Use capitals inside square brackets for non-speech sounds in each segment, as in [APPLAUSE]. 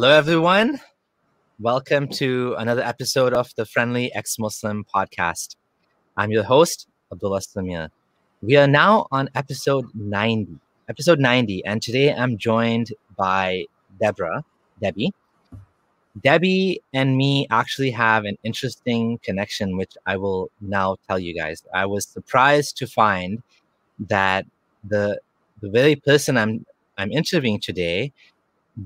Hello, everyone. Welcome to another episode of the Friendly Ex Muslim podcast. I'm your host, Abdullah Sameer. We are now on episode 90. Episode 90, and today I'm joined by Deborah, Debbie. Debbie and me actually have an interesting connection, which I will now tell you guys. I was surprised to find that the the very person I'm I'm interviewing today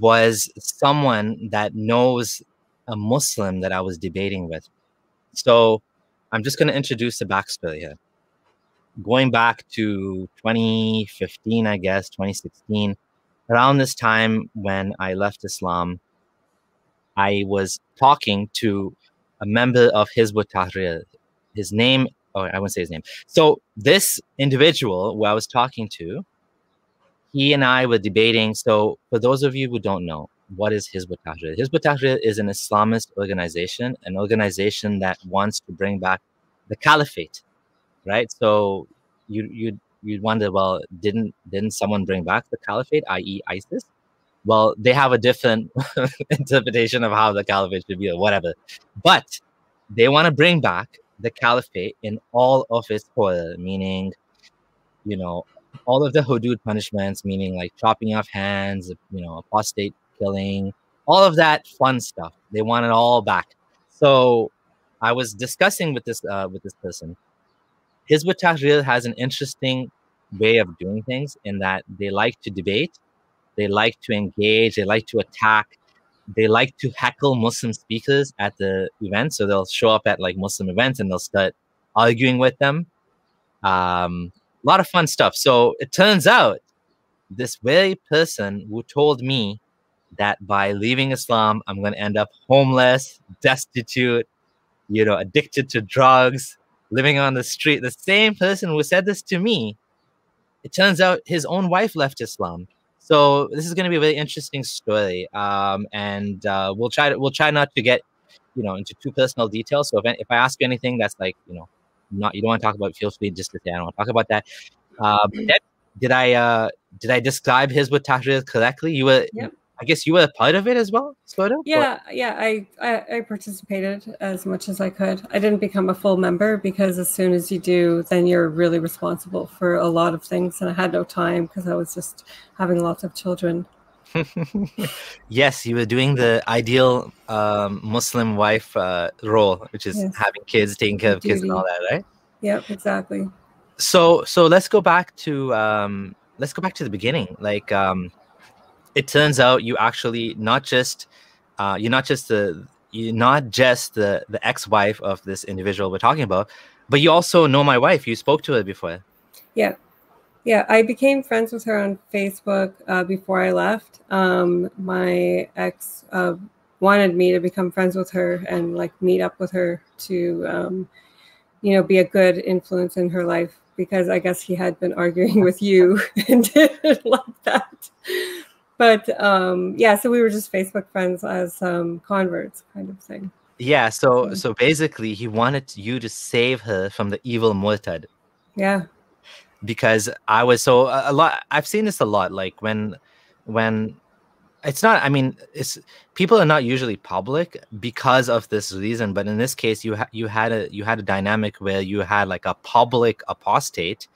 was someone that knows a Muslim that I was debating with. So I'm just going to introduce the backstory here. Going back to 2015, I guess, 2016, around this time when I left Islam, I was talking to a member of Hizb ut-Tahrir. His name, oh, I won't say his name. So this individual who I was talking to, he and I were debating. So for those of you who don't know, what is Hizb ut-Tahrir? Hizb ut-Tahrir is an Islamist organization, an organization that wants to bring back the caliphate, right? So you you you'd wonder, well, didn't didn't someone bring back the caliphate, i.e., ISIS? Well, they have a different [LAUGHS] interpretation of how the caliphate should be, or whatever. But they want to bring back the caliphate in all of its horror, meaning, you know, all of the hudud punishments, meaning like chopping off hands, you know, apostate killing, all of that fun stuff. They want it all back. So I was discussing with this uh, with this person. Hizb ut-Tahrir has an interesting way of doing things in that they like to debate, they like to engage, they like to attack, they like to heckle Muslim speakers at the event. So they'll show up at like Muslim events and they'll start arguing with them. Um, a lot of fun stuff. So it turns out this very person who told me that by leaving Islam, I'm going to end up homeless, destitute, you know, addicted to drugs, living on the street. The same person who said this to me, it turns out his own wife left Islam. So this is going to be a very interesting story, um, and uh, we'll try to we'll try not to get you know into too personal details. So if, if I ask you anything that's like you know not you don't want to talk about, feel free just to say I don't want to talk about that. Uh, did I uh, did I describe Hizb ut-Tahrir correctly? You were yep. I guess you were a part of it as well, Slodo? Yeah, or? yeah. I, I, I participated as much as I could. I didn't become a full member because as soon as you do, then you're really responsible for a lot of things. And I had no time because I was just having lots of children. [LAUGHS] yes, you were doing the ideal um, Muslim wife uh, role, which is yes. having kids, taking care of kids, and all that, right? Yep, exactly. So, so let's go back to um, let's go back to the beginning. Like, um, it turns out you actually not just uh, you're not just the you're not just the the ex-wife of this individual we're talking about, but you also know my wife. You spoke to her before. Yeah, yeah. I became friends with her on Facebook uh, before I left. Um, my ex uh, wanted me to become friends with her and like meet up with her to, um, you know, be a good influence in her life because I guess he had been arguing with you [LAUGHS] and didn't like that but um, yeah, so we were just Facebook friends as um, converts, kind of thing. Yeah. So so basically, he wanted you to save her from the evil murtad. Yeah. Because I was so a, a lot. I've seen this a lot. Like when when it's not i mean it's people are not usually public because of this reason but in this case you ha- you had a you had a dynamic where you had like a public apostate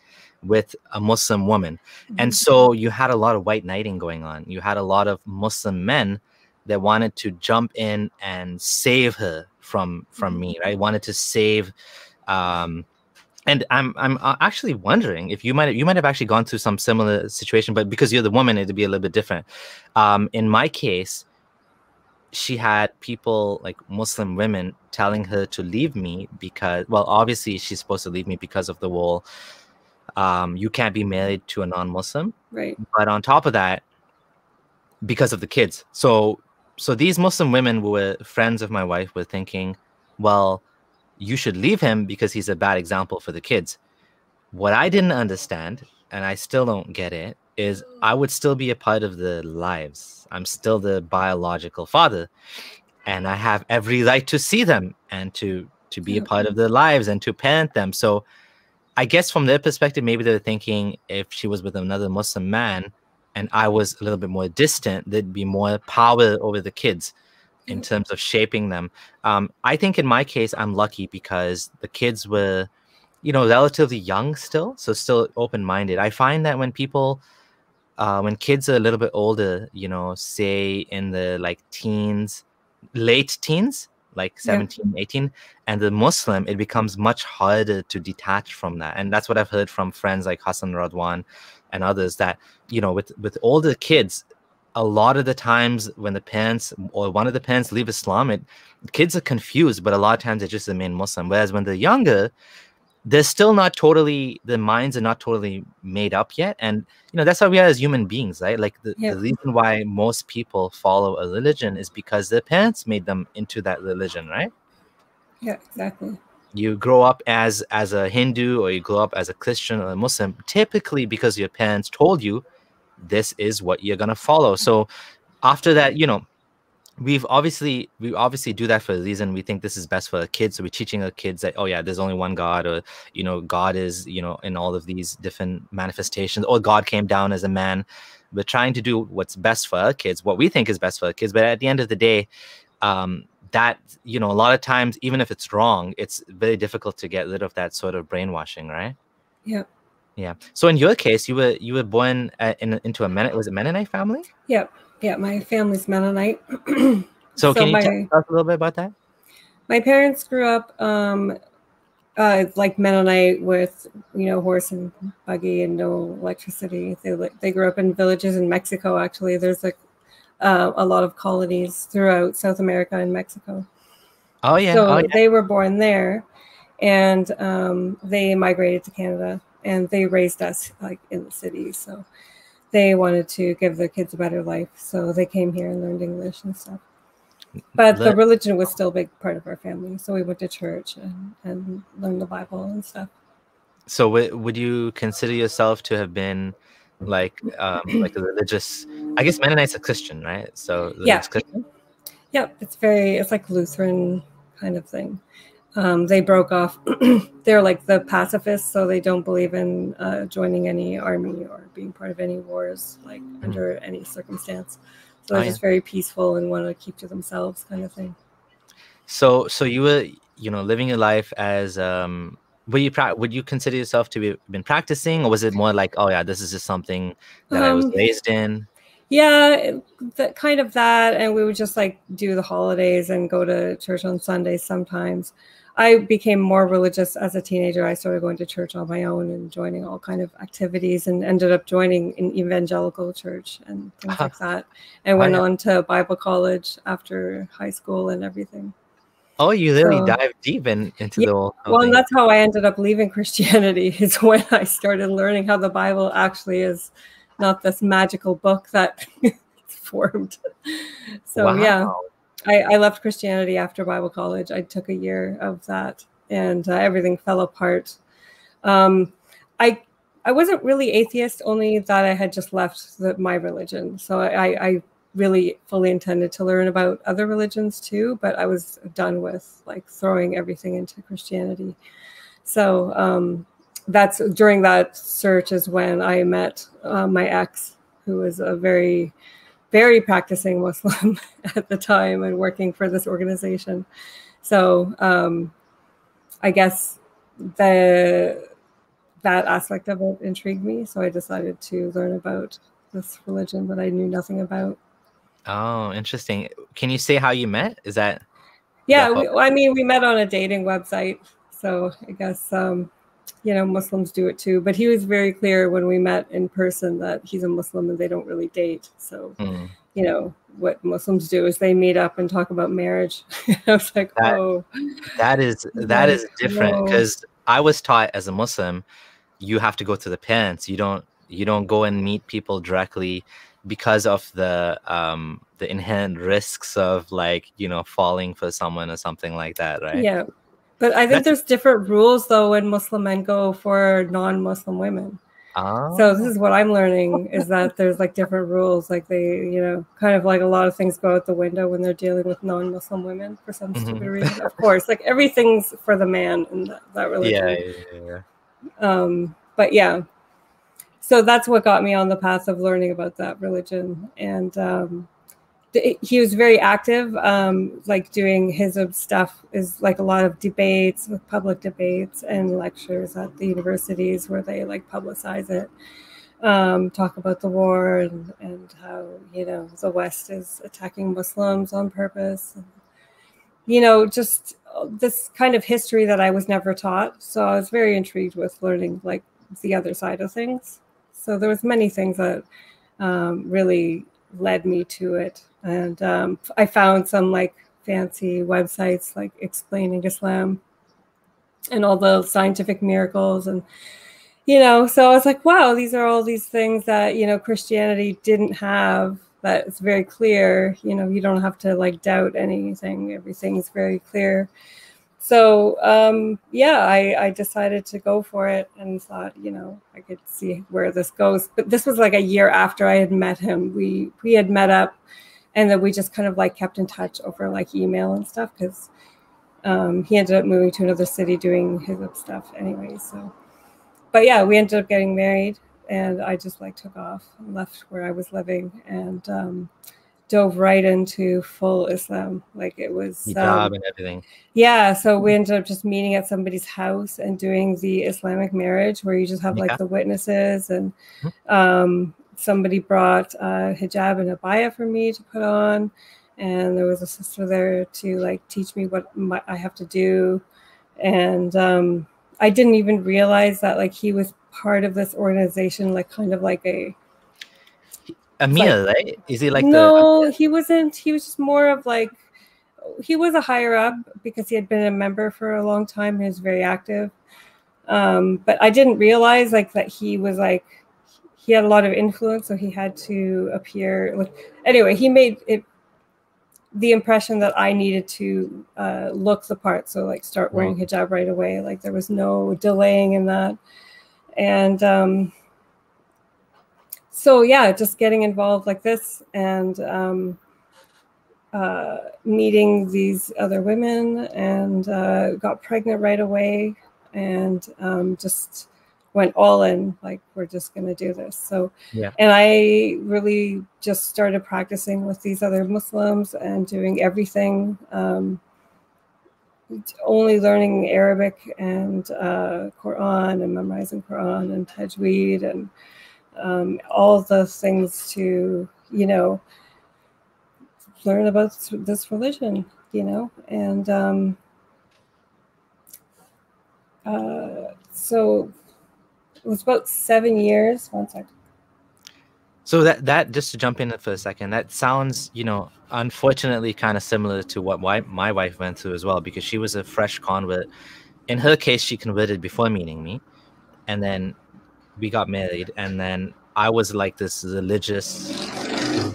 with a Muslim woman. And mm-hmm. so you had a lot of white knighting going on. You had a lot of Muslim men that wanted to jump in and save her from from me, right? Wanted to save um and I'm I'm uh, actually wondering if you might have, you might have actually gone through some similar situation, but because you're the woman, it'd be a little bit different. Um, in my case, she had people like Muslim women telling her to leave me because, well, obviously she's supposed to leave me because of the wall um, you can't be married to a non-Muslim. Right. But on top of that, because of the kids. So so these Muslim women who were friends of my wife were thinking, well, you should leave him because he's a bad example for the kids. What I didn't understand, and I still don't get it, is I would still be a part of the lives. I'm still the biological father, and I have every right to see them and to to be a part of their lives and to parent them. So I guess from their perspective, maybe they're thinking if she was with another Muslim man and I was a little bit more distant, there'd be more power over the kids in terms of shaping them. Um, I think in my case, I'm lucky because the kids were, you know, relatively young still, so still open minded. I find that when people, uh, when kids are a little bit older, you know, say in the like teens, late teens, like 17 yeah. 18 and the muslim it becomes much harder to detach from that and that's what i've heard from friends like hassan radwan and others that you know with with older kids a lot of the times when the parents or one of the parents leave islam it kids are confused but a lot of times they just remain muslim. Whereas when they're younger they're still not totally the minds are not totally made up yet. And you know that's how we are as human beings right? Like the, the reason why most people follow a religion is because their parents made them into that religion right? Yeah exactly. You grow up as as a hindu or you grow up as a christian or a muslim typically because your parents told you this is what you're going to follow. So after that you know we've obviously we obviously do that for a reason. We think this is best for our kids. So we're teaching our kids that oh yeah there's only one god or you know god is you know in all of these different manifestations or god came down as a man. We're trying to do what's best for our kids what we think is best for our kids. But at the end of the day um that you know a lot of times even if it's wrong it's very difficult to get rid of that sort of brainwashing right? Yeah yeah so in your case you were you were born at, in, into a Mennonite was it Mennonite family yep yeah, my family's Mennonite. so, so, can you my, tell us a little bit about that? My parents grew up um, uh, like Mennonite with you know horse and buggy and no electricity. They they grew up in villages in Mexico. Actually, there's like uh, a lot of colonies throughout South America and Mexico. Oh yeah. So oh, yeah. they were born there, and um, they migrated to Canada, and they raised us like in the city. So they wanted to give their kids a better life. So they came here and learned English and stuff. But the religion was still a big part of our family. So we went to church and, and learned the Bible and stuff. So would you consider yourself to have been like um, like a religious I guess Mennonite's a Christian, right? So yeah. Christian? Yep, it's very it's like Lutheran kind of thing um, they broke off. [CLEARS THROAT] they're like the pacifists, so they don't believe in uh, joining any army or being part of any wars, like mm. under any circumstance. So they're oh, just yeah. very peaceful and want to keep to themselves, kind of thing. So, so you were, you know, living your life as, um, would you would you consider yourself to be been practicing, or was it more like, oh yeah, this is just something that um, I was um, raised in? Yeah, that kind of that, and we would just like do the holidays and go to church on Sundays sometimes. I became more religious as a teenager. I started going to church on my own and joining all kind of activities, and ended up joining an evangelical church and things uh-huh. like that. And went on to Bible college after high school and everything. Oh, you literally so, dive deep in, into yeah, the whole. Well, and that's how I ended up leaving [LAUGHS] Christianity. Is when I started learning how the Bible actually is not this magical book that [LAUGHS] formed. So wow. yeah, I, I, left Christianity after Bible college. I took a year of that, and uh, everything fell apart. Um, I I wasn't really atheist, only that I had just left the, my religion. So I, I really fully intended to learn about other religions too, but I was done with like throwing everything into Christianity. So um, that's during that search is when I met uh, my ex, who was a very very practicing Muslim [LAUGHS] at the time and working for this organization. So um, I guess the that aspect of it intrigued me. So I decided to learn about this religion that I knew nothing about. Oh, interesting. Can you say how you met? Is that? Yeah, we, I mean, we met on a dating website. So I guess um, you know muslims do it too. But he was very clear when we met in person that he's a muslim and they don't really date. So mm. you know what muslims do is they meet up and talk about marriage. [LAUGHS] I was like that, oh that is that is different because i was taught as a muslim you have to go to the parents. You don't you don't go and meet people directly because of the um the inherent risks of like you know falling for someone or something like that right? Yeah but I think there's different rules though when Muslim men go for non-Muslim women. Oh. So this is what I'm learning is that there's like different rules. Like they, you know, kind of like a lot of things go out the window when they're dealing with non-Muslim women for some mm-hmm. stupid reason. Of course, like everything's for the man in that, that religion. Yeah, yeah, yeah. Um, but yeah. so that's what got me on the path of learning about that religion and um, he was very active um, like doing his stuff is like a lot of debates with public debates and lectures at the universities where they like publicize it um, talk about the war and, and how you know the west is attacking muslims on purpose. And, you know just this kind of history that i was never taught so i was very intrigued with learning like the other side of things. So there was many things that um, really led me to it and um, i found some like fancy websites like explaining islam and all the scientific miracles and you know so i was like wow these are all these things that you know christianity didn't have that it's very clear. You know you don't have to like doubt anything. Everything's very clear. So um, yeah I, I decided to go for it and thought you know i could see where this goes. But this was like a year after i had met him. We we had met up and then we just kind of like kept in touch over like email and stuff because um, he ended up moving to another city doing his stuff anyway so but yeah we ended up getting married and I just like took off and left where I was living and um, dove right into full Islam. Like it was um, job and everything. Yeah, so we ended up just meeting at somebody's house and doing the Islamic marriage, where you just have like yeah. the witnesses, and mm-hmm. um, somebody brought a hijab and abaya for me to put on, and there was a sister there to like teach me what my, I have to do, and um, I didn't even realize that like he was part of this organization, like kind of like a Amir, like, right? Is he like no? The, he wasn't. He was just more of like he was a higher up because he had been a member for a long time. He was very active, um, but I didn't realize like that he was like he had a lot of influence, so he had to appear. Like anyway, he made it the impression that I needed to uh, look the part. So like start wearing hijab right away. Like there was no delaying in that and um, so yeah just getting involved like this and um, uh, meeting these other women and uh, got pregnant right away and um, just went all in like we're just going to do this. So yeah. and i really just started practicing with these other muslims and doing everything um, only learning Arabic and uh, Quran and memorizing Quran and Tajweed and um, all the things to, you know, learn about this religion, you know, and um, uh, so it was about seven years. One second. So that that just to jump in for a second, that sounds you know unfortunately kind of similar to what my, my wife went through as well because she was a fresh convert. In her case, she converted before meeting me, and then we got married, and then I was like this religious,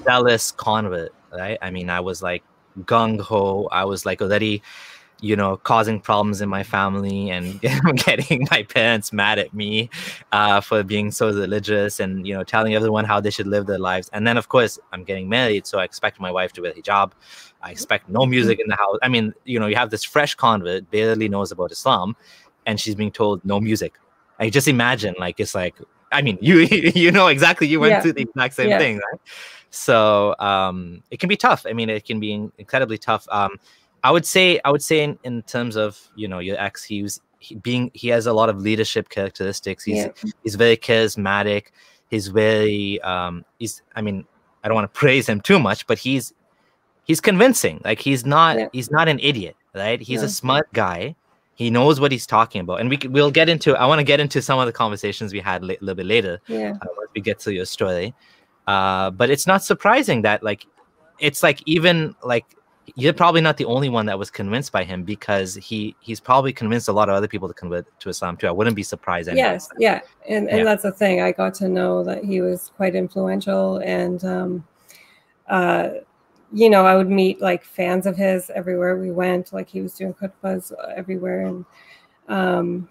zealous convert, right? I mean, I was like gung ho. I was like already you know, causing problems in my family and [LAUGHS] getting my parents mad at me uh, for being so religious and, you know, telling everyone how they should live their lives. And then, of course, I'm getting married. So I expect my wife to wear hijab. I expect no music in the house. I mean, you know, you have this fresh convert, barely knows about Islam, and she's being told no music. I just imagine, like, it's like, I mean, you [LAUGHS] you know exactly you went yeah. through the exact same yeah. thing, right? So um, it can be tough. I mean, it can be incredibly tough. Um, I would say I would say in, in terms of you know your ex, he was he being he has a lot of leadership characteristics. He's yeah. he's very charismatic. He's very um he's I mean I don't want to [LAUGHS] praise him too much, but he's he's convincing. Like he's not yeah. he's not an idiot, right? He's yeah. a smart guy. He knows what he's talking about, and we we'll get into. I want to get into some of the conversations we had a little bit later. Yeah, uh, once we get to your story. Uh, but it's not surprising that like it's like even like you're probably not the only one that was convinced by him because he he's probably convinced a lot of other people to convert to Islam too. I wouldn't be surprised. Anyway. Yes, yeah, and and yeah. that's the thing. I got to know that he was quite influential, and um, uh, you know, I would meet like fans of his everywhere we went. Like he was doing khutbahs everywhere, and um,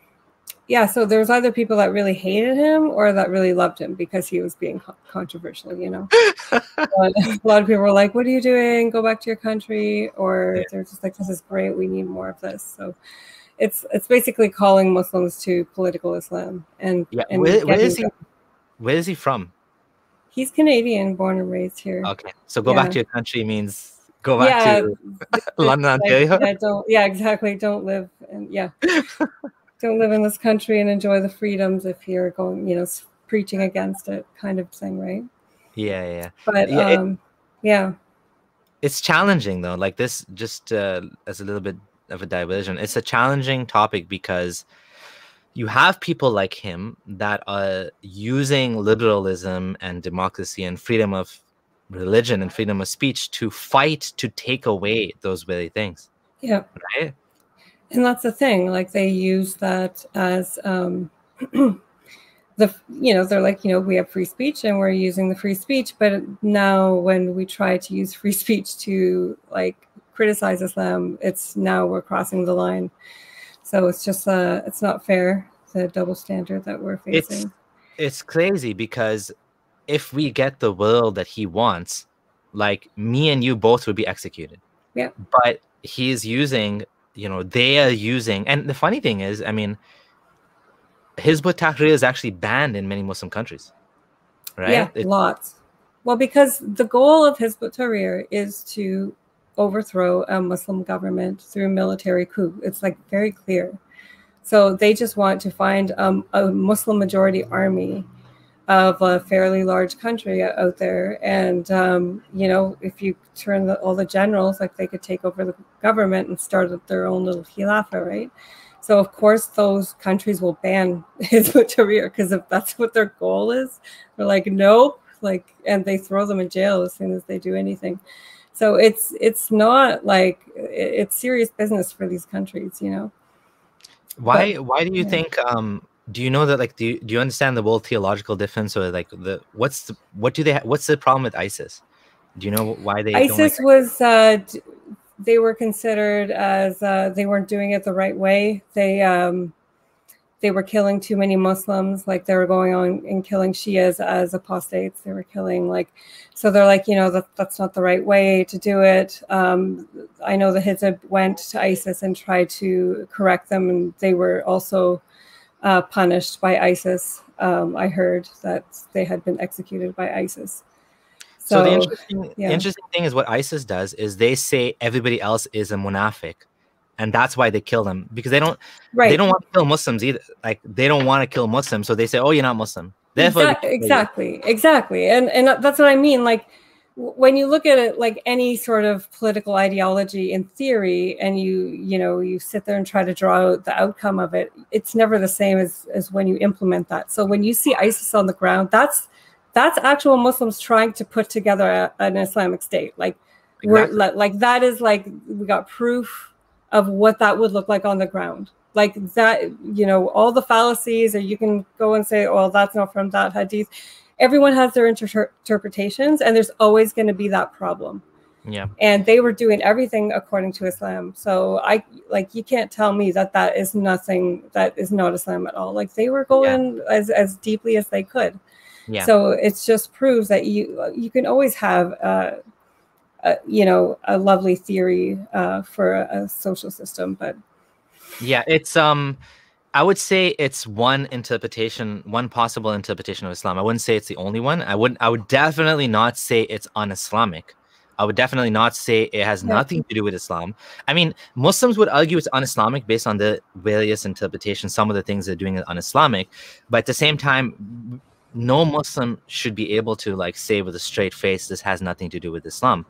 yeah, so there's either people that really hated him or that really loved him because he was being controversial, you know. [LAUGHS] a lot of people were like, "What are you doing? Go back to your country," or yeah. they're just like, "This is great. We need more of this." So it's it's basically calling Muslims to political Islam and yeah. And where, where is he? where is he from? He's Canadian, born and raised here. Okay, so go back to your country means go back Yeah, to [LAUGHS] London, like, Ontario. yeah, don't yeah, exactly. Don't live and yeah. [LAUGHS] don't live in this country and enjoy the freedoms if you're going, you know, preaching against it kind of thing, right? Yeah, yeah. yeah. But Yeah, it- um yeah. It's challenging though. Like this, just uh, as a little bit of a diversion, it's a challenging topic because you have people like him that are using liberalism and democracy and freedom of religion and freedom of speech to fight to take away those very things, Yeah. right? And that's the thing. Like they use that as um, [CLEARS THROAT] the you know they're like you know we have free speech and we're using the free speech, but now when we try to use [LAUGHS] free speech to like criticize Islam, it's now we're crossing the line. So it's just uh, it's not fair the double standard that we're It's- facing. it's crazy because if we get the world that he wants, like me and you both would be executed. Yeah. But he's using, you know, they are using, and the funny thing is, I mean, Hizb ut-Tahrir is actually banned in many Muslim countries, right? Yeah, It- lots. Well, because the goal of Hizb ut-Tahrir is to overthrow a Muslim government through military coup. It's like very clear. So they just want to find um, a Muslim majority army of a fairly large country out there, and um, you know, if you turn the, all the generals, like they could take over the government and start their own little khilafah, right? So of course those countries will ban [LAUGHS] Hizb ut-Tahrir because if that's what their goal is, they're like, nope, like, and they throw them in jail as soon as they do anything. So it's it's not like it's serious business for these countries, you know. why why do you yeah. think um do you know that like do you, do you understand the world theological difference or like the what's the what do they what's the problem with ISIS? Do you know why they don't like ISIS was uh, they were considered as uh, they weren't doing it the right way. They um, they were killing too many Muslims. Like they were going on and killing Shias as apostates. They were killing like so they're like you know that that's not the right way to do it. Um, I know the Hizb went to ISIS and tried to correct them, and they were also uh, punished by ISIS. Um, I heard that they had been executed by ISIS. So, the interesting, yeah. interesting thing is what ISIS does is they say everybody else is a munafiq, and that's why they kill them because they don't right. they don't want to kill Muslims either. Like they don't want to kill Muslims, so they say, "Oh, you're not Muslim." Therefore, we Exact- kill you. exactly exactly and and that's what i mean like when you look at it like any sort of political ideology in theory and you you know you sit there and try to draw out the outcome of it it's never the same as as when you implement that. So when you see isis on the ground that's that's actual muslims trying to put together a, an islamic state. Like we're like, like that is like we got proof of what that would look like on the ground. Like that you know all the fallacies or you can go and say oh that's not from that hadith everyone has their inter- interpretations and there's always going to be that problem. Yeah, and they were doing everything according to islam. So i like you can't tell me that that is nothing that is not islam at all. Like they were going as as deeply as they could. Yeah. so it just proves that you you can always have uh, a, you know a lovely theory uh, for a, a social system but Yeah, it's um I would say it's one interpretation, one possible interpretation of Islam. I wouldn't say it's the only one. I wouldn't I would definitely not say it's un-Islamic. I would definitely not say it has nothing to do with Islam. I mean, Muslims would argue it's un-Islamic based on the various interpretations. Some of the things they're doing is un-Islamic, but at the same time, no Muslim should be able to like say with a straight face, this has nothing to do with Islam.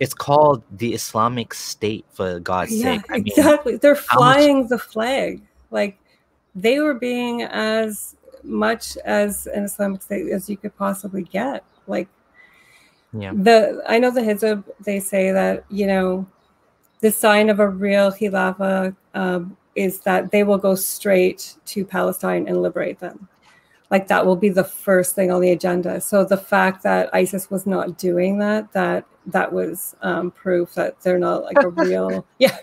It's called the Islamic State for God's yeah sake. I mean, exactly they're how much- flying the flag like they were being as much as an islamic state as you could possibly get. Like yeah. the i know the hizb they say that you know the sign of a real khilafah um, is that they will go straight to palestine and liberate them. Like that will be the first thing on the agenda. So the fact that isis was not doing that that that was um, proof that they're not like a [LAUGHS] real yeah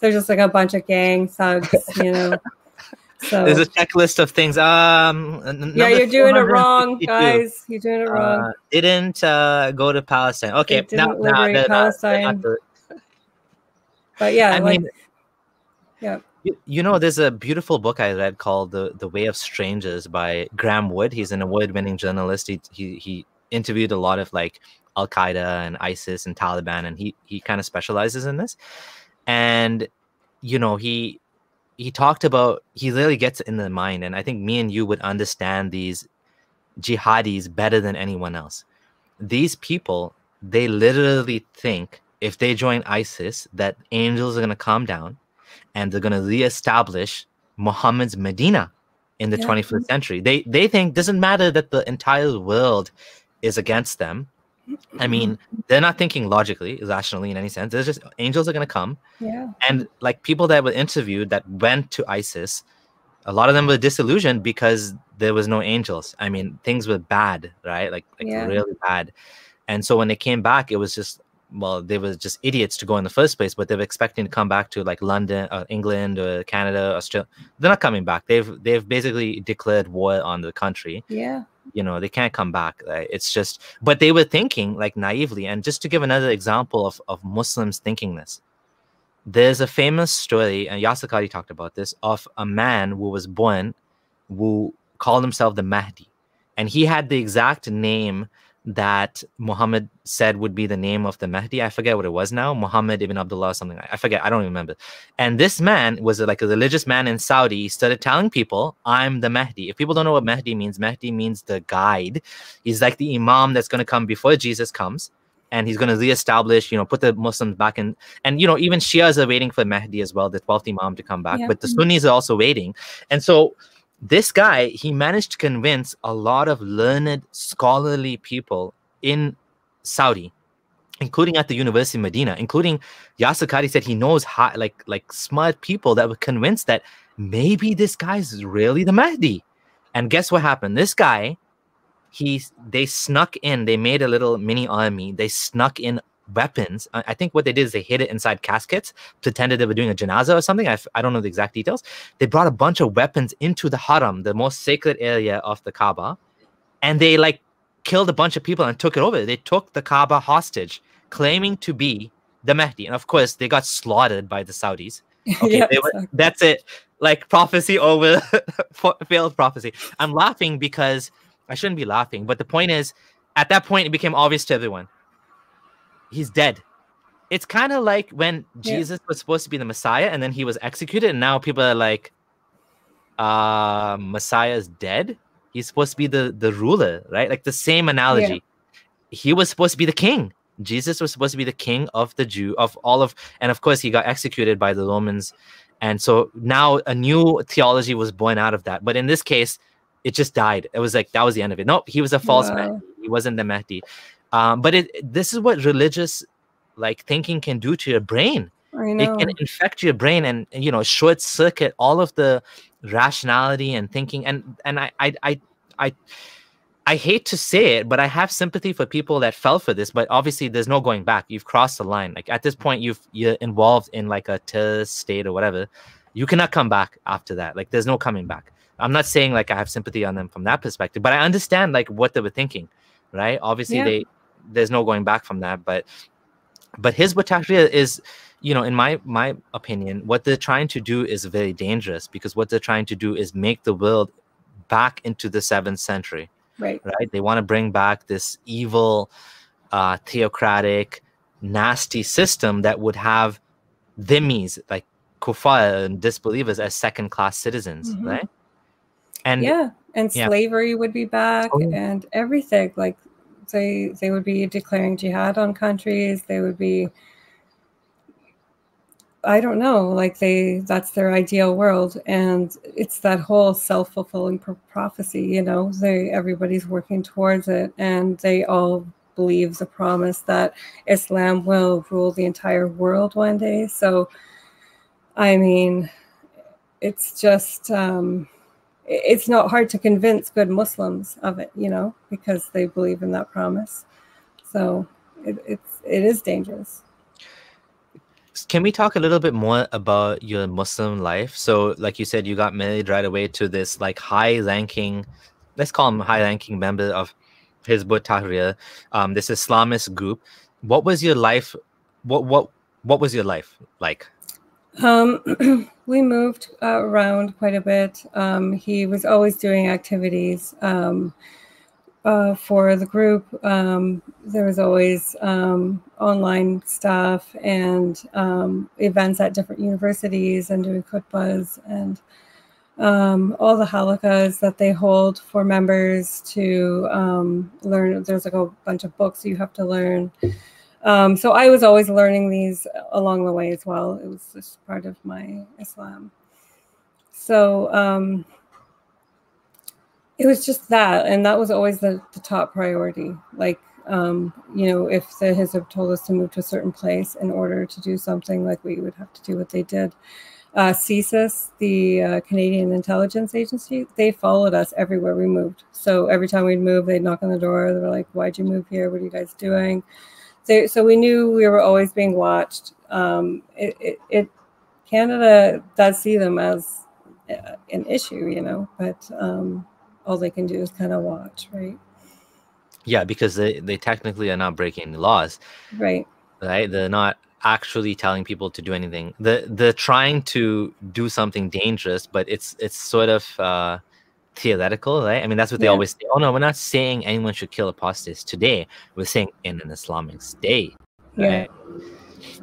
they're just like a bunch of gang thugs you know [LAUGHS] so There's a checklist of things. Um, yeah you're doing it wrong guys you're doing it wrong Uh, didn't uh, go to Palestine. Okay, didn't now they're not- they're Palestine. not but yeah I like mean, yeah. You, you, know, there's a beautiful book I read called "The The Way of Strangers" by Graeme Wood. He's an award-winning journalist. He he, he interviewed a lot of like Al Qaeda and ISIS and Taliban, and he he kind of specializes in this. And you know, he he talked about he really gets in the mind, and I think me and you would understand these jihadis better than anyone else. These people, they literally think if they join ISIS, that angels are going to come down and they're going to reestablish Muhammad's Medina in the yeah. 21st century. They they think doesn't matter that the entire world is against them. I mean, they're not thinking logically, rationally in any sense. There's just angels are going to come. Yeah. And like people that were interviewed that went to ISIS, a lot of them were disillusioned because there was no angels. I mean, things were bad, right? Like like yeah. really bad. And so when they came back, it was just well, they were just idiots to go in the first place, but they were expecting to come back to like London, or England, or Canada, Australia. They're not coming back. They've they've basically declared war on the country. Yeah. You know, they can't come back. Uh, it's just, but they were thinking like naively. And just to give another example of, of Muslims thinking this, there's a famous story, and Yasir talked about this, of a man who was born who called himself the Mahdi. And he had the exact name that Muhammad said would be the name of the Mahdi. I forget what it was now. Muhammad ibn Abdullah or something. I forget. I don't remember. And this man was like a religious man in Saudi. He started telling people, I'm the Mahdi. If people don't know what Mahdi means, Mahdi means the guide. He's like the Imam that's going to come before Jesus comes. And he's going to reestablish, you know, put the Muslims back in. And, you know, even Shias are waiting for Mahdi as well, the 12th Imam to come back. Yeah. But the mm-hmm. Sunnis are also waiting. And so this guy he managed to convince a lot of learned scholarly people in saudi including at the university of medina including yasir qadhi said he knows how, like like smart people that were convinced that maybe this guy's really the mahdi. And guess what happened? This guy he they snuck in they made a little mini army they snuck in weapons. I think what they did is they hid it inside caskets, pretended they were doing a janaza or something. I f- I don't know the exact details. They brought a bunch of weapons into the haram, the most sacred area of the Kaaba, and they like killed a bunch of people and took it over. They took the Kaaba hostage, claiming to be the Mahdi. And of course, they got slaughtered by the Saudis. [LAUGHS] Okay, yeah, were, exactly. that's it. Like prophecy over [LAUGHS] failed prophecy. I'm laughing because I shouldn't be laughing, but the point is, at that point, it became obvious to everyone he's dead. It's kind of like when yeah. Jesus was supposed to be the Messiah and then he was executed, and now people are like, uh, is dead. He's supposed to be the, the ruler, right? Like the same analogy. Yeah. He was supposed to be the king. Jesus was supposed to be the king of the Jew, of all of, and of course, he got executed by the Romans. And so now a new theology was born out of that. But in this case, it just died. It was like that was the end of it. No, he was a false wow. Mahdi. He wasn't the Mahdi. Um, but it this is what religious like thinking can do to your brain. It can infect your brain and you know short circuit all of the rationality and thinking. And and I I I I, I hate to say it, but I have sympathy for people that fell for this. But obviously, there's no going back. You've crossed the line. Like at this point, you've you're involved in like a terrorist state or whatever. You cannot come back after that. Like there's no coming back. I'm not saying like I have sympathy on them from that perspective, but I understand like what they were thinking, right? Obviously, yeah. they there's no going back from that. But but Hizb ut-Tahrir is you know in my my opinion what they're trying to do is very dangerous because what they're trying to do is make the world back into the seventh century right right they want to bring back this evil uh theocratic nasty system that would have dhimmis like kuffar and disbelievers as second class citizens mm-hmm. right and yeah and yeah. slavery would be back oh. and everything like they they would be declaring jihad on countries. They would be I don't know, like they that's their ideal world and it's that whole self-fulfilling prophecy, you know. They everybody's working towards it and they all believe the promise that Islam will rule the entire world one day. So I mean, it's just um it's not hard to convince good Muslims of it, you know, because they believe in that promise. So it, it's it is dangerous. Can we talk a little bit more about your Muslim life? So, like you said, you got married right away to this like high-ranking, let's call him high-ranking member of Hizb ut-Tahrir, um, this Islamist group. What was your life? What what what was your life like? Um, [CLEARS THROAT] we moved uh, around quite a bit. Um, he was always doing activities um, uh, for the group. Um, there was always um, online stuff and um, events at different universities and doing khutbas and all the halakas that they hold for members to learn. There's like a bunch of books you have to learn. Um, so I was always learning these along the way as well. It was just part of my Islam. So um, it was just that, and that was always the, the top priority. Like, um, you know, if the Hizb told us to move to a certain place in order to do something, like we would have to do what they did. Uh, CSIS, the uh, Canadian Intelligence Agency, they followed us everywhere we moved. So every time we'd move, they'd knock on the door. They were like, "Why'd you move here? What are you guys doing?" So, so we knew we were always being watched. Um, it, it, it, Canada does see them as uh, an issue, you know, but um, all they can do is kind of watch, right? Yeah, because they, they technically are not breaking the laws. Right. Right. They're not actually telling people to do anything. The they're trying to do something dangerous, but it's it's sort of uh, theoretical, right? I mean, that's what they yeah. always say. Oh no, we're not saying anyone should kill apostates today. We're saying in an Islamic state. Right? Yeah,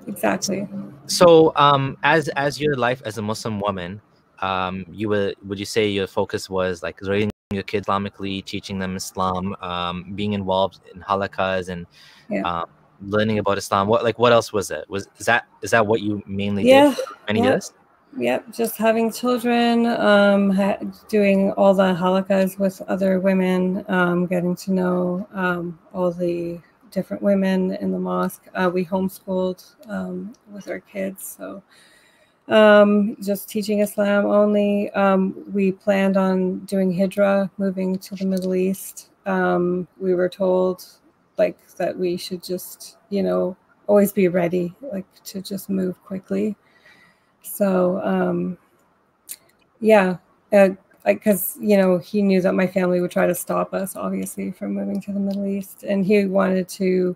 exactly. So, um, as as your life as a Muslim woman, um, you would would you say your focus was like raising your kids Islamically, teaching them Islam, um, being involved in halakas and yeah. um, learning about Islam? What like what else was it? Was is that is that what you mainly yeah. did many yeah. years? Yep, just having children, um, ha- doing all the halakas with other women, um, getting to know um, all the different women in the mosque. Uh, we homeschooled um, with our kids, so um, just teaching Islam only. Um, we planned on doing hijra, moving to the Middle East. we were told like that we should just, you know, always be ready, like to just move quickly. So, um, yeah, because, uh, you know, he knew that my family would try to stop us, obviously, from moving to the Middle East. And he wanted to,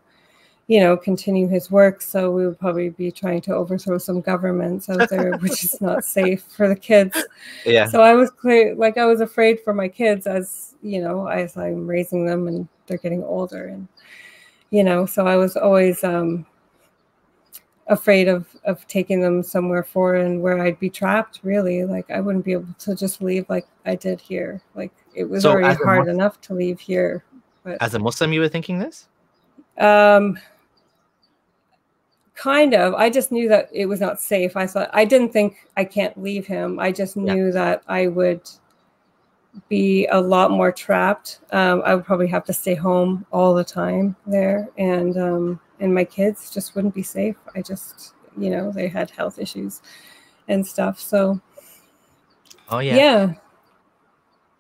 you know, continue his work. So we would probably be trying to overthrow some governments out there, which is not [LAUGHS] safe for the kids. Yeah. So I was clear, like, I was afraid for my kids as, you know, as I'm raising them and they're getting older. And, you know, so I was always, um, afraid of of taking them somewhere foreign where I'd be trapped. Really, like I wouldn't be able to just leave like I did here. Like it was so already hard Muslim, enough to leave here. But as a Muslim, you were thinking this? Um, kind of. I just knew that it was not safe. I thought I didn't think I can't leave him. I just knew yeah. that I would be a lot more trapped. Um, I would probably have to stay home all the time there, and um, and my kids just wouldn't be safe. I just, you know, they had health issues and stuff. So, oh yeah, yeah.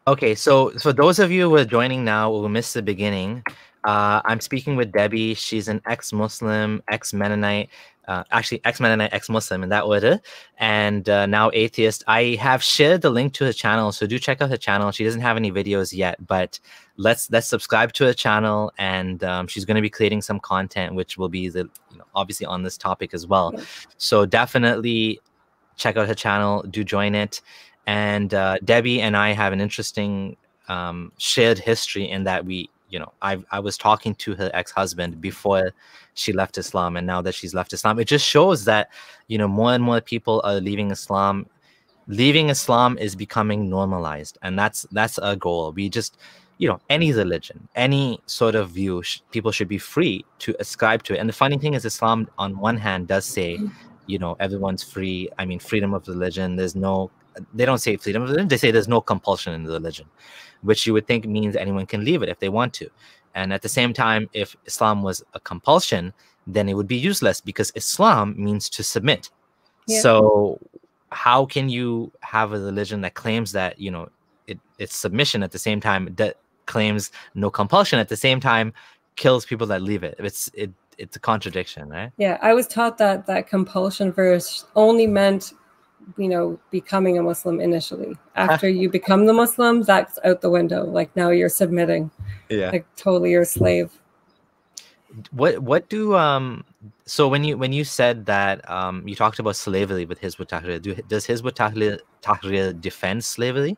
Okay, so for those of you who are joining now who missed the beginning, uh, I'm speaking with Debbie. She's an ex-Muslim, ex-Mennonite, uh, actually ex-Mennonite, ex-Muslim in that order, and uh, now atheist. I have shared the link to her channel, so do check out her channel. She doesn't have any videos yet, but let's let's subscribe to her channel, and um, she's going to be creating some content, which will be the you know, obviously on this topic as well. So definitely check out her channel. Do join it, and uh, Debbie and I have an interesting um, shared history in that we you know I I was talking to her ex-husband before she left Islam and now that she's left Islam it just shows that you know more and more people are leaving Islam. Leaving Islam is becoming normalized and that's that's a goal. We just you know any religion any sort of view sh- people should be free to ascribe to it. And the funny thing is Islam on one hand does say you know everyone's free I mean freedom of religion. There's no they don't say freedom of religion they say there's no compulsion in the religion which you would think means anyone can leave it if they want to. And at the same time, if Islam was a compulsion, then it would be useless because Islam means to submit. Yeah. So how can you have a religion that claims that, you know, it, it's submission at the same time that claims no compulsion at the same time kills people that leave it. It's it it's a contradiction, right? Yeah, I was taught that that compulsion verse only meant you know becoming a muslim initially. After you become the muslim that's out the window. Like now you're submitting. Yeah. Like totally you're slave. What what do um so when you when you said that um, you talked about slavery with Hizb ut-Tahrir, do, does Hizb ut-Tahrir Tahrir defend slavery?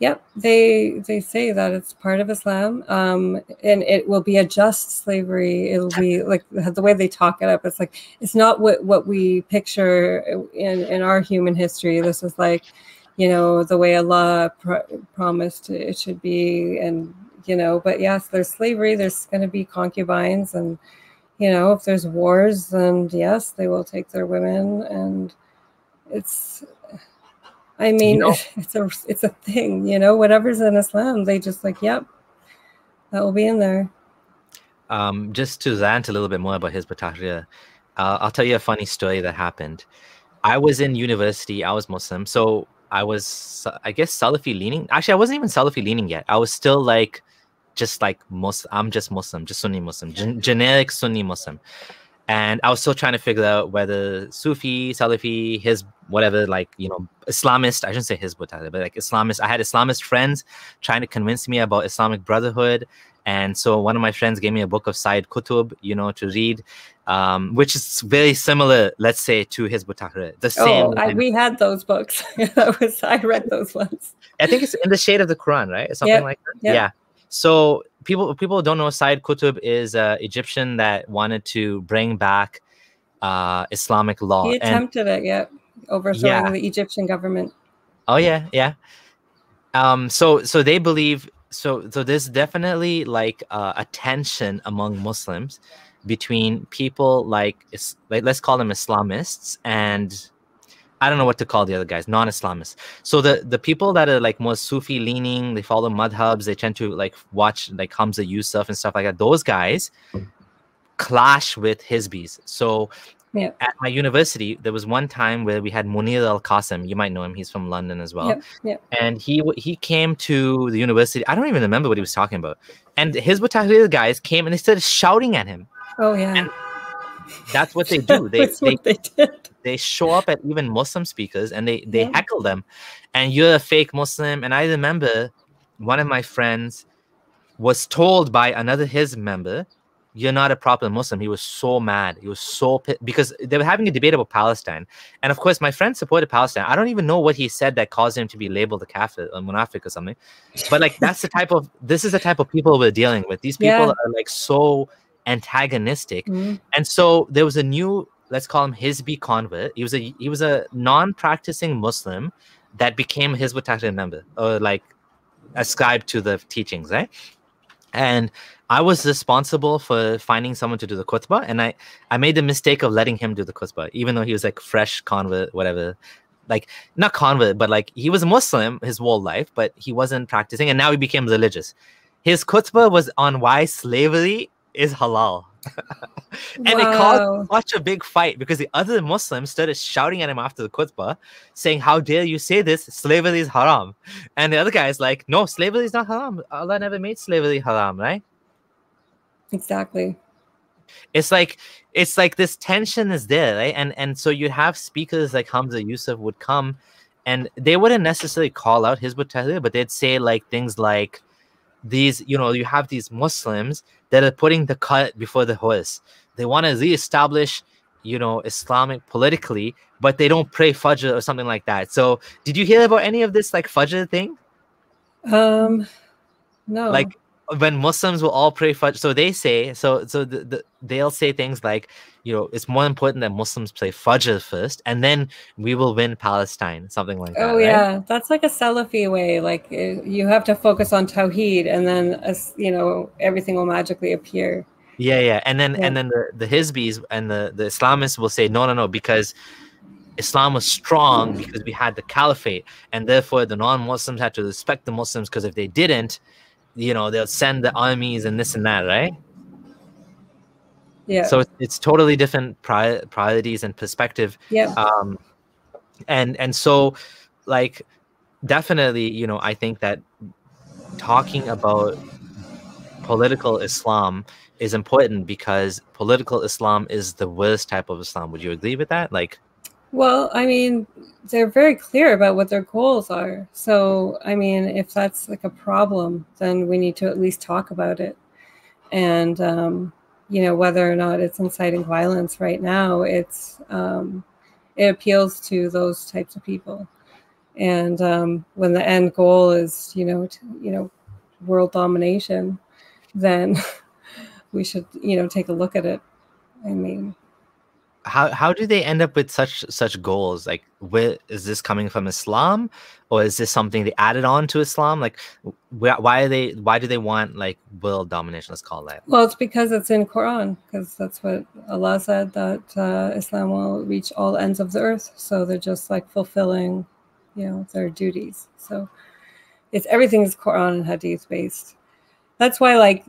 Yep, they they say that it's part of Islam, um, and it will be a just slavery. It'll be like the way they talk it up. It's like it's not what what we picture in in our human history. This is like, you know, the way Allah promised it should be, and you know. But yes, there's slavery. There's going to be concubines, and you know, if there's wars, and yes, they will take their women, and it's I mean, you [LAUGHS] know, it's a it's a thing, you know. Whatever's in Islam, they just like, yep, that will be in there. Um, just to rant a little bit more about Hizb ut-Tahrir, uh, I'll tell you a funny story that happened. I was in university. I was Muslim, so I was, I guess, Salafi leaning. Actually, I wasn't even Salafi leaning yet. I was still like, just like Muslim. I'm just Muslim, just Sunni Muslim, gen- [LAUGHS] generic Sunni Muslim and I was still trying to figure out whether Sufi, Salafi, Hizb whatever, like you know, Islamist. I shouldn't say Hizb but like Islamist. I had Islamist friends trying to convince me about Islamic Brotherhood, and so one of my friends gave me a book of Sayyid Qutb, you know, to read, um, which is very similar, let's say, to Hizb Tahrir. The oh, same. Oh, I, we had those books. [LAUGHS] that was I read those ones. I think it's in the shade of the Quran, right? Something yep. like that. Yep. Yeah. So people people don't know Sayyid Qutb is an Egyptian that wanted to bring back uh, Islamic law. He attempted and, it, yeah, overthrowing yeah. the Egyptian government. Oh yeah, yeah. Um, so so they believe so so there's definitely like uh, a tension among Muslims between people like like let's call them Islamists and I don't know what to call the other guys, non-Islamists. So the the people that are like more Sufi leaning, they follow madhabs, they tend to like watch like Hamza Yusuf and stuff like that. Those guys clash with Hizbis. So yeah. at my university, there was one time where we had Munir Al Qasim. You might know him; he's from London as well. Yep, yep. And he he came to the university. I don't even remember what he was talking about. And Hizb ut-Tahrir guys came and they started shouting at him. Oh yeah. And that's what they do. [LAUGHS] They, they, they, they show up at even Muslim speakers and they, they yeah. heckle them. And you're a fake Muslim. And I remember one of my friends was told by another Hizb member, you're not a proper Muslim. He was so mad. He was so pissed because they were having a debate about Palestine. And of course, my friend supported Palestine. I don't even know what he said that caused him to be labeled a kafir or munafiq or something. But like, that's the type of, this is the type of people we're dealing with. These people yeah. are like so antagonistic. Mm-hmm. And so there was a new, let's call him Hizbi convert. He was a he was a non-practicing Muslim that became Hizb ut-Tahrir member or like ascribed to the teachings, right? And I was responsible for finding someone to do the khutbah, and I I made the mistake of letting him do the khutbah, even though he was like fresh convert, whatever. Like not convert, but like he was Muslim his whole life, but he wasn't practicing, and now he became religious. His khutbah was on why slavery is halal. [LAUGHS] and wow. it caused such a big fight because the other Muslims started shouting at him after the khutbah, saying, How dare you say this? Slavery is haram. And the other guy is like, No, slavery is not haram. Allah never made slavery haram, right? Exactly. It's like it's like this tension is there, right? And and so you have speakers like Hamza Yusuf would come and they wouldn't necessarily call out Hizb ut-Tahrir, but they'd say like things like these, you know, you have these Muslims that are putting the cart before the horse. They want to reestablish, you know, Islamic politically, but they don't pray Fajr or something like that. So, did you hear about any of this like Fajr thing? Um, no. Like when Muslims will all pray Fajr. So they say, so so the, the, they'll say things like, you know, it's more important that Muslims play Fajr first, and then we will win Palestine, something like that. Oh right? yeah, that's like a Salafi way. Like eh, you have to focus on Tawheed, and then you know, everything will magically appear. Yeah, yeah, and then yeah. and then the the Hizbis and the the Islamists will say, no, no, no, because. Islam was strong because we had the caliphate, and therefore the non-Muslims had to respect the Muslims because if they didn't, you know they'll send the armies and this and that right? Yeah. So it's, it's totally different pri- priorities and perspective. Yeah. Um and and so like definitely you know i think that talking about political islam is important because political islam is the worst type of islam. Would you agree with that? Like well, I mean, they're very clear about what their goals are. So, I mean, if that's like a problem, then we need to at least talk about it. And, um, you know whether or not it's inciting violence right now it's um, it appeals to those types of people and um, when the end goal is you know to, you know world domination then [LAUGHS] we should you know take a look at it i mean how how do they end up with such such goals? Like where is this coming from islam? Or is this something they added on to islam? Like why, why are they why do they want like world domination? Let's call that. Well it's because it's in quran because that's what allah said that uh, islam will reach all ends of the earth. So they're just like fulfilling you know their duties. So it's everything is quran and hadith based. That's why like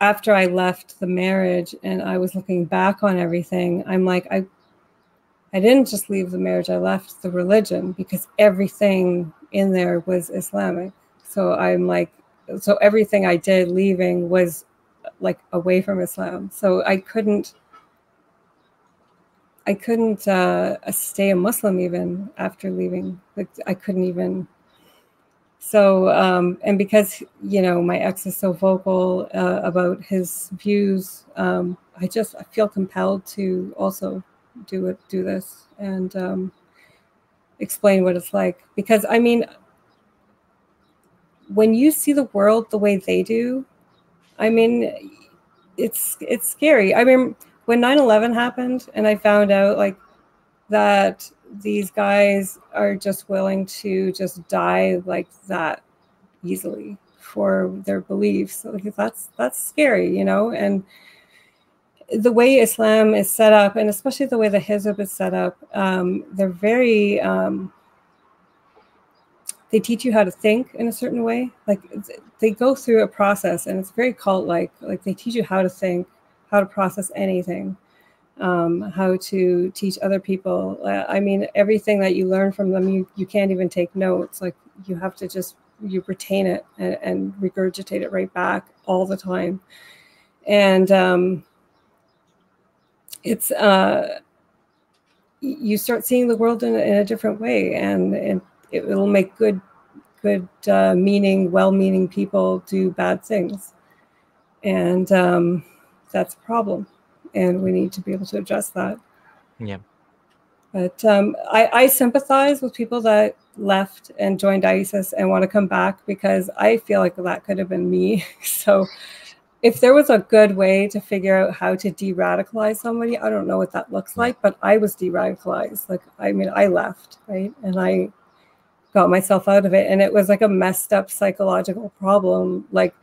after I left the marriage and I was looking back on everything, I'm like, I I didn't just leave the marriage, I left the religion because everything in there was Islamic. So I'm like, so everything I did leaving was like away from Islam. So I couldn't I couldn't uh, stay a Muslim even after leaving. Like I couldn't even so um, and because you know my ex is so vocal uh, about his views um, i just i feel compelled to also do it do this and um, explain what it's like. Because i mean when you see the world the way they do i mean it's it's scary. I mean when 9-11 happened and i found out like that these guys are just willing to just die like that easily for their beliefs. Like that's that's scary, you know. And the way Islam is set up, and especially the way the Hizb is set up, um, they're very. Um, they teach you how to think in a certain way. Like they go through a process, and it's very cult-like. Like they teach you how to think, how to process anything um, how to teach other people. Uh, I mean, everything that you learn from them, you, you can't even take notes. Like you have to just you retain it and, and regurgitate it right back all the time. And um, it's uh, you start seeing the world in, in a different way, and, and it will make good, good uh, meaning, well-meaning people do bad things, and um, that's a problem and we need to be able to address that. Yeah. But um, I, I sympathize with people that left and joined ISIS and want to come back because I feel like that could have been me. [LAUGHS] so if there was a good way to figure out how to de-radicalize somebody, I don't know what that looks like, but I was de-radicalized. Like, I mean, I left, right? And I got myself out of it. And it was like a messed up psychological problem. Like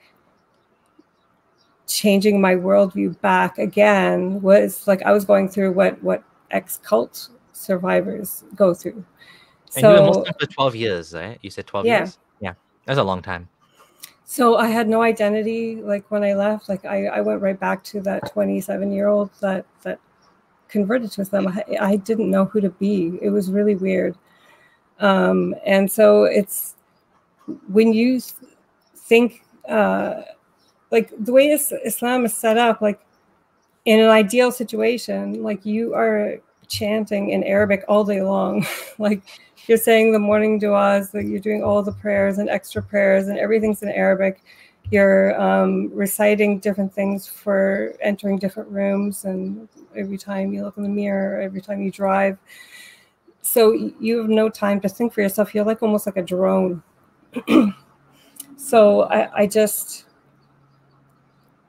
changing my worldview back again was like I was going through what what ex cult survivors go through. And so, you were Muslim for 12 years, right? You said 12 yeah. years? Yeah. That's a long time. So I had no identity like when I left. Like I, I went right back to that 27 year old that that converted to Islam. I, I didn't know who to be. It was really weird. Um, and so it's when you think uh, like the way Islam is set up, like in an ideal situation, like you are chanting in Arabic all day long. [LAUGHS] like you're saying the morning du'as, like you're doing all the prayers and extra prayers, and everything's in Arabic. You're um, reciting different things for entering different rooms, and every time you look in the mirror, every time you drive. So you have no time to think for yourself. You're like almost like a drone. [CLEARS THROAT] so I, I just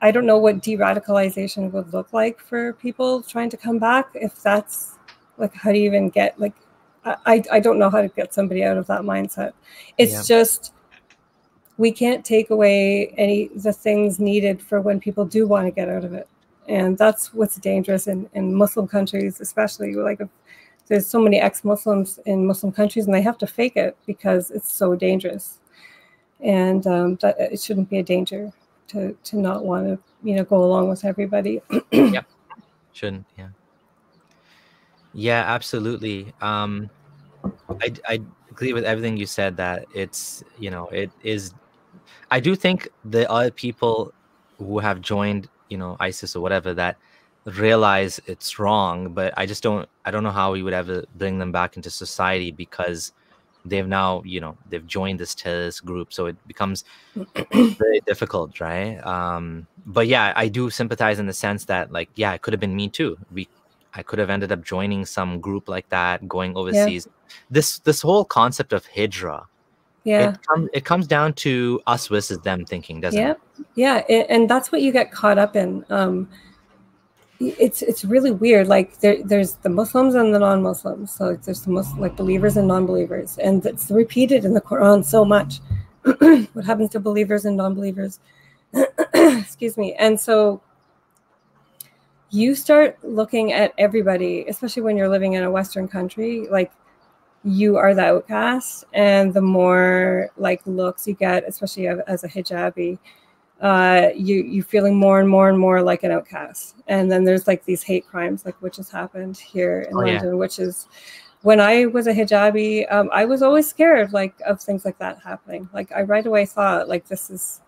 I don't know what de-radicalization would look like for people trying to come back. If that's like, how do you even get like, I I don't know how to get somebody out of that mindset. It's yeah. just we can't take away any the things needed for when people do want to get out of it, and that's what's dangerous in in Muslim countries, especially like if there's so many ex-Muslims in Muslim countries, and they have to fake it because it's so dangerous, and um, that it shouldn't be a danger to to not want to you know go along with everybody. [CLEARS THROAT] Yep. Shouldn't yeah. Yeah absolutely. Um i i agree with everything you said that it's you know it is i do think there are people who have joined you know isis or whatever that realize it's wrong but i just don't i don't know how we would ever bring them back into society because they've now you know they've joined this terrorist group so it becomes [CLEARS THROAT] very difficult right? Um but yeah i do sympathize in the sense that like yeah it could have been me too. We i could have ended up joining some group like that going overseas. Yeah. this this whole concept of hijra yeah. it, com- it comes down to us versus them thinking doesn't yeah. it yeah and that's what you get caught up in. Um it's it's really weird. Like there, there's the Muslims and the non-Muslims. So there's the Muslim, like believers and non-believers, and it's repeated in the Quran so much. [CLEARS THROAT] what happens to believers and non-believers? [CLEARS THROAT] Excuse me. And so you start looking at everybody, especially when you're living in a Western country, like you are the outcast, and the more like looks you get, especially as a hijabi, uh, you you feeling more and more and more like an outcast. And then there's like these hate crimes, like which has happened here in oh, London, yeah. which is when I was a hijabi, um, I was always scared like of things like that happening. Like I right away thought like this is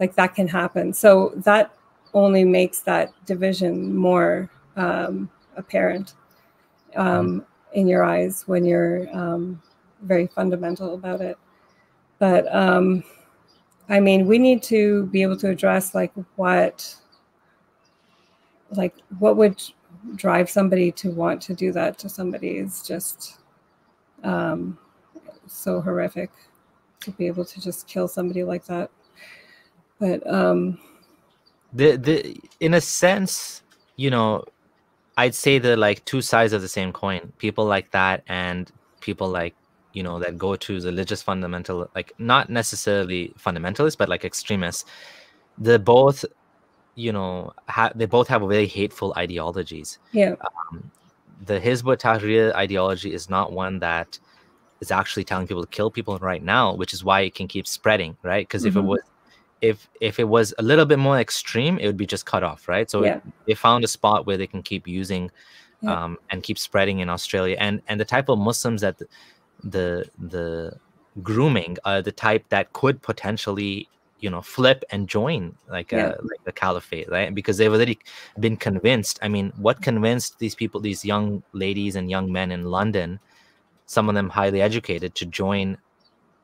like that can happen. So that only makes that division more um, apparent um, mm. in your eyes when you're um, very fundamental about it. But um, I mean, we need to be able to address like what, like what would drive somebody to want to do that to somebody is just um, so horrific to be able to just kill somebody like that. But um, the the in a sense, you know, I'd say the like two sides of the same coin. People like that and people like you know that go to the religious fundamental like not necessarily fundamentalists but like extremists they both you know they both have very hateful ideologies yeah um, the Hizb Tahrir ideology is not one that is actually telling people to kill people right now which is why it can keep spreading right because mm-hmm. if it mm-hmm. was if if it was a little bit more extreme it would be just cut off right so yeah. it, they found a spot where they can keep using yeah. um, and keep spreading in australia and and the type of muslims that the the the grooming are the type that could potentially you know flip and join like yeah. a like the caliphate right because they've already been convinced i mean what convinced these people these young ladies and young men in london some of them highly educated to join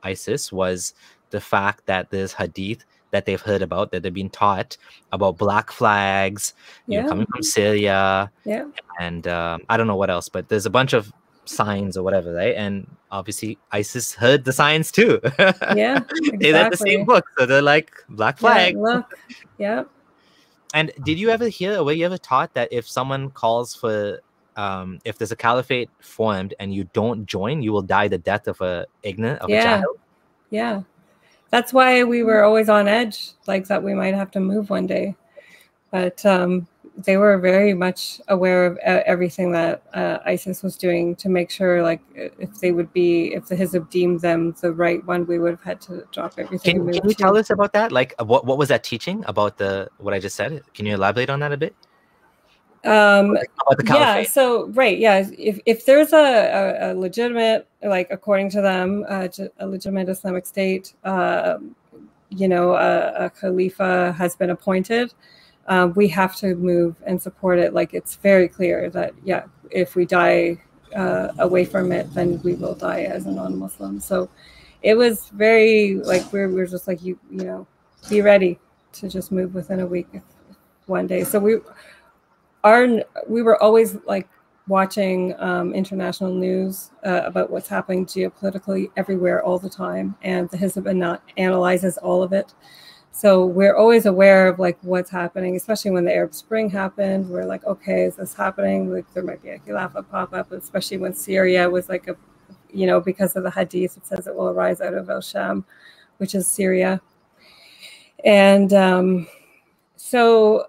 isis was the fact that there's hadith that they've heard about that they've been taught about black flags yeah. you know coming from syria yeah and um, i don't know what else but there's a bunch of signs or whatever, right? And obviously ISIS heard the signs too. [LAUGHS] Yeah. Exactly. they read the same book. So they're like black flag. Yeah, look. Yeah. And did you ever hear or were you ever taught that if someone calls for um, if there's a caliphate formed and you don't join, you will die the death of a ignorant of yeah. a child? Yeah. That's why we were always on edge, like that we might have to move one day. But um, they were very much aware of uh, everything that uh, ISIS was doing to make sure, like, if they would be, if the Hizb deemed them the right one, we would have had to drop everything. Can, can you tell us about that? Like, what what was that teaching about the what I just said? Can you elaborate on that a bit? Um, yeah. So right, yeah. If if there's a, a, a legitimate, like according to them, uh, a legitimate Islamic state, uh, you know, a, a Khalifa has been appointed um, we have to move and support it. Like it's very clear that, yeah, if we die uh, away from it, then we will die as a non-Muslim. So it was very like we we're just like you, you know, be ready to just move within a week, one day. So we are we were always like watching um, international news uh, about what's happening geopolitically everywhere all the time, and the Hizb analyzes all of it. So we're always aware of like what's happening, especially when the Arab Spring happened. We're like, okay, is this happening? Like there might be a khilafah pop up, especially when Syria was like a, you know, because of the hadith, it says it will arise out of El Sham, which is Syria. And um, so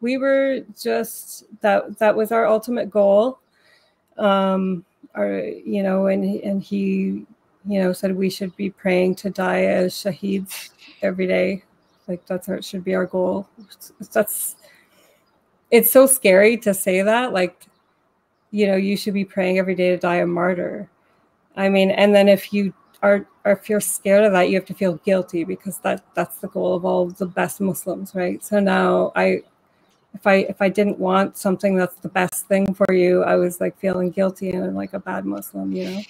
we were just that that was our ultimate goal. Um, our, you know, and and he, you know, said we should be praying to die as shaheeds every day. Like that's our should be our goal. That's it's so scary to say that like you know you should be praying every day to die a martyr. I mean and then if you are or if you're scared of that you have to feel guilty because that that's the goal of all the best muslims right? So now i if i if i didn't want something that's the best thing for you i was like feeling guilty and like a bad muslim you know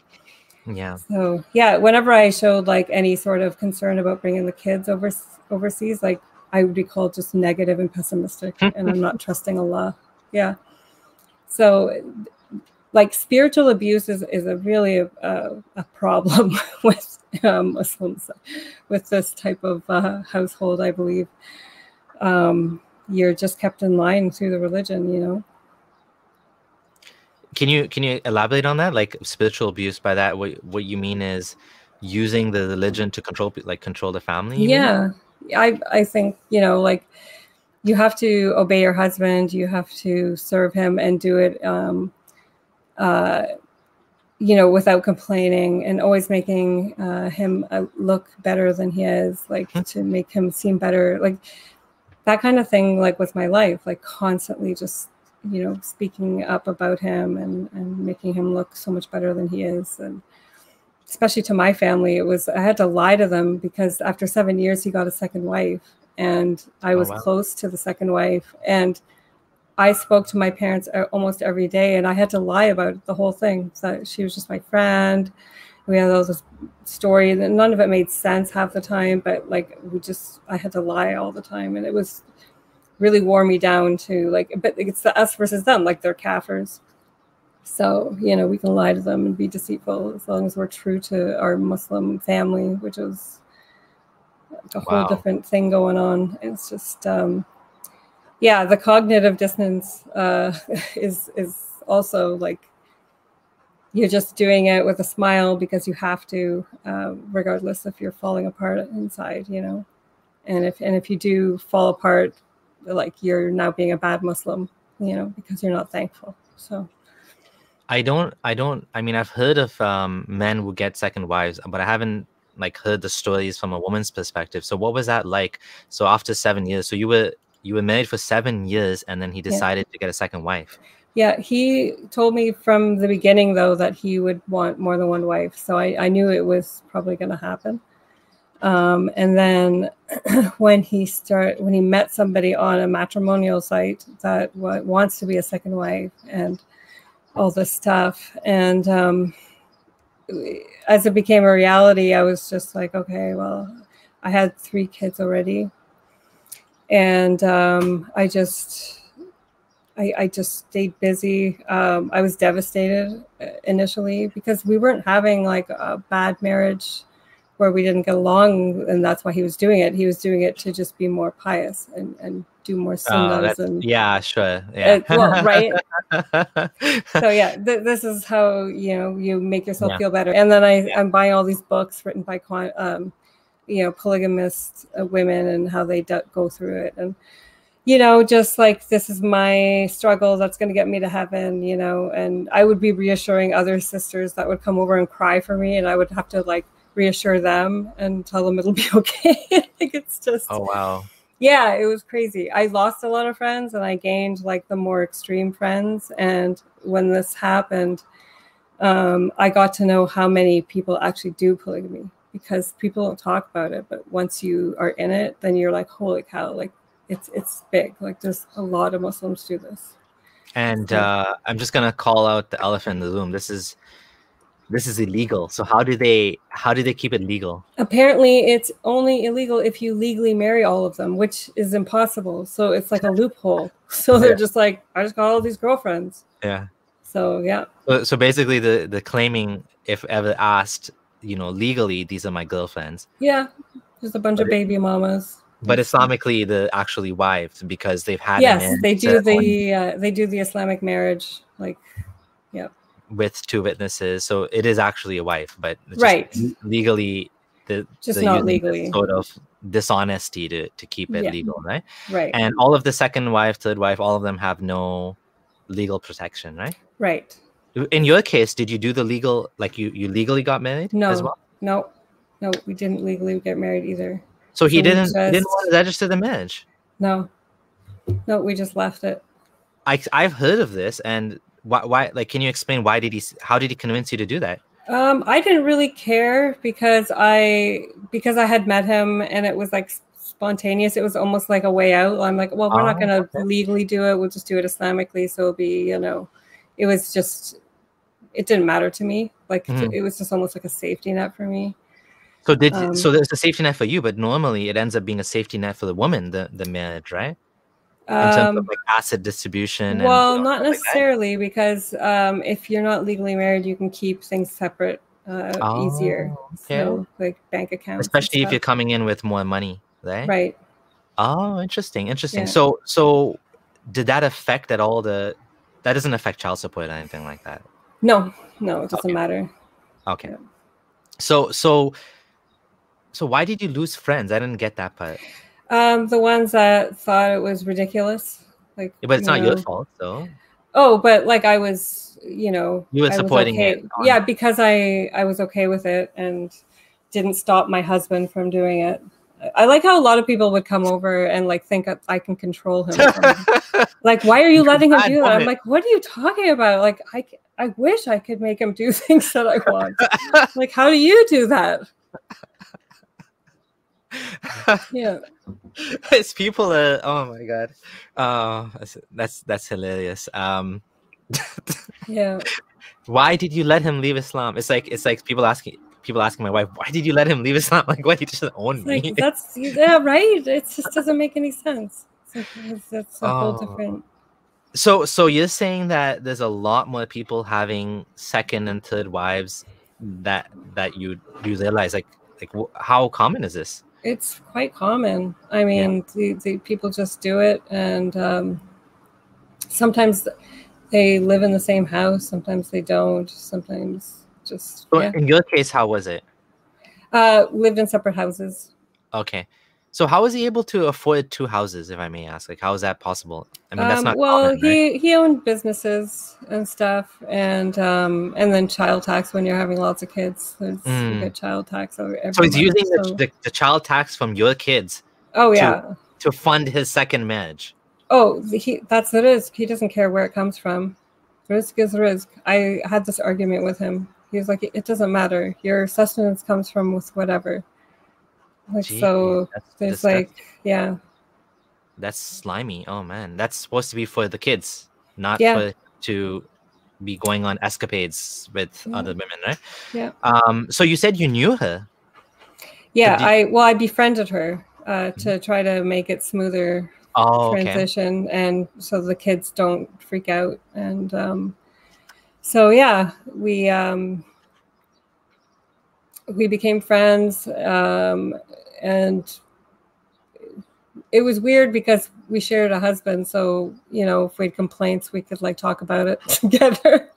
Yeah. So yeah, whenever I showed like any sort of concern about bringing the kids over overseas, like I would be called just negative and pessimistic, and I'm not [LAUGHS] trusting Allah. Yeah. So, like spiritual abuse is, is a really a, a problem [LAUGHS] with um, Muslims, with this type of uh, household. I believe um, you're just kept in line through the religion. You know. Can you can you elaborate on that? Like spiritual abuse. By that, what what you mean is using the religion to control like control the family. Yeah, mean? I I think you know like you have to obey your husband. You have to serve him and do it. Um, uh, you know, without complaining and always making uh, him uh, look better than he is, like mm-hmm. to make him seem better, like that kind of thing. Like with my life, like constantly just you know speaking up about him and and making him look so much better than he is. And especially to my family it was i had to lie to them because after seven years he got a second wife and i oh, was oh, wow. close to the second wife. And i spoke to my parents uh, almost every day and i had to lie about the whole thing. So she was just my friend. We had all this story and none of it made sense half the time but like we just i had to lie all the time and it was really wore me down to like but it's the us versus them like they're kafirs so you know we can lie to them and be deceitful as long as we're true to our muslim family which is a whole wow. different thing going on. It's just um yeah the cognitive dissonance uh [LAUGHS] is is also like you're just doing it with a smile because you have to uh, regardless if you're falling apart inside you know? And if and if you do fall apart like you're now being a bad Muslim, you know, because you're not thankful. So I don't I don't I mean I've heard of um men who get second wives, but I haven't like heard the stories from a woman's perspective. So what was that like? So after seven years, so you were you were married for seven years and then he decided yeah. to get a second wife. Yeah, he told me from the beginning though that he would want more than one wife. So I, I knew it was probably gonna happen. Um, and then [CLEARS THROAT] when he start when he met somebody on a matrimonial site that wants to be a second wife and all this stuff, and um, as it became a reality, I was just like, okay, well, I had three kids already, and um, I just. I, I, just stayed busy. Um, I was devastated uh, initially because we weren't having like a bad marriage where we didn't get along, and that's why he was doing it. He was doing it to just be more pious and, and do more sunnahs. Oh, and yeah, sure, yeah, uh, well, right. [LAUGHS] so yeah, th- this is how you know you make yourself yeah. feel better. And then I yeah. I'm buying all these books written by um, you know polygamist uh, women and how they do- go through it and you know, just like this is my struggle that's going to get me to heaven, you know, and I would be reassuring other sisters that would come over and cry for me, and I would have to like reassure them and tell them it'll [LAUGHS] be okay. like it's just oh wow. Yeah, it was crazy. I lost a lot of friends and I gained like the more extreme friends. And when this happened, um, I got to know how many people actually do polygamy because people don't talk about it. But once you are in it, then you're like, holy cow, like it's it's big. Like there's a lot of Muslims do this. And uh, I'm just gonna call out the elephant in the room. This is this is illegal. So how do they how do they keep it legal? Apparently, it's only illegal if you legally marry all of them, which is impossible. So it's like a loophole. [LAUGHS] So they're just like, I just got all these girlfriends. Yeah. So yeah. So, so basically, the the claiming, if ever asked, you know, legally, these are my girlfriends. Yeah, just a bunch but of baby mamas. But Islamically, the actually wives because they've had. Yes, they do the uh, they do the Islamic marriage like, with two witnesses. So it is actually a wife, but right legally, the just the not legally sort of dishonesty to to keep it yeah. legal, right? Right. And all of the second wife, third wife, all of them have no legal protection, right? Right. In your case, did you do the legal like you you legally got married no, as well? No, no, we didn't legally get married either. So he so didn't just, didn't want to register the marriage. No, no, we just left it. I I've heard of this, and why, why like can you explain why did he how did he convince you to do that um i didn't really care because i because i had met him and it was like spontaneous it was almost like a way out i'm like well we're oh, not going to okay. legally do it we'll just do it islamically so it'll be you know it was just it didn't matter to me. Like Mhm. it was just almost like a safety net for me. So did Um, so there's a safety net for you, but normally it ends up being a safety net for the woman, the the marriage, right? In terms Um, of like asset distribution. and, well, not stuff like necessarily because um, if you're not legally married, you can keep things separate uh, easier. Oh, okay. So like bank accounts, especially if you're coming in with more money, right? right. Oh, interesting, interesting. Yeah. So, so did that affect at all the? That doesn't affect child support or anything like that. No, no, it doesn't Okay. matter. Okay. Yeah. So, so, so why did you lose friends? I didn't get that part. Um, the ones that thought it was ridiculous, like, Yeah, but it's you not your fault, though. Oh, but like I was, you know, You were supporting okay. it Yeah, because I I was okay with it and didn't stop my husband from doing it. I like how a lot of people would come over and like think I can control him. [LAUGHS] like, why are you letting him do that? I'm like, what are you talking about? Like, I I wish I could make him do [LAUGHS] things that I want. like, how do you do that? Yeah. [LAUGHS] it's people are oh my god oh that's that's, that's hilarious um Yeah. [LAUGHS] why did you let him leave islam it's like it's like people asking people asking my wife why did you let him leave islam [LAUGHS] like why he just own It's me like that's yeah, right. It just doesn't make any sense. It's it's, a whole Oh. different so so you're saying that there's a lot more people having second and third wives that that you you realize like like how common is this it's quite common. I mean, the, the people just do it, and um, sometimes they live in the same house. Sometimes they don't. Sometimes just so yeah. in your case how was it uh, lived in separate houses. okay so how was he able to afford two houses if i may ask like how is that possible i mean that's Um, not well, common, right? he he owned businesses and stuff, and um, and then child tax when you're having lots of kids. There's Mm. you get child tax every So he's month, using the, so- the, the child tax from your kids oh to- yeah. to fund his second marriage. Oh, he that's the risk. He doesn't care where it comes from. Risk is risk. I had this argument with him. He was like, "It doesn't matter. Your sustenance comes from with whatever." Like Gee, so, there's disgusting. like, yeah, that's slimy. Oh man, that's supposed to be for the kids, not Yeah. for to be going on escapades with Yeah. other women, right? Yeah. Um. So you said you knew her. yeah. do- I well, I befriended her uh, to try to make it smoother Oh, okay. transition, and so the kids don't freak out. And um, so yeah, we um, we became friends, um, and it was weird because we shared a husband. So you know, if we had complaints, we could like talk about it [LAUGHS] together.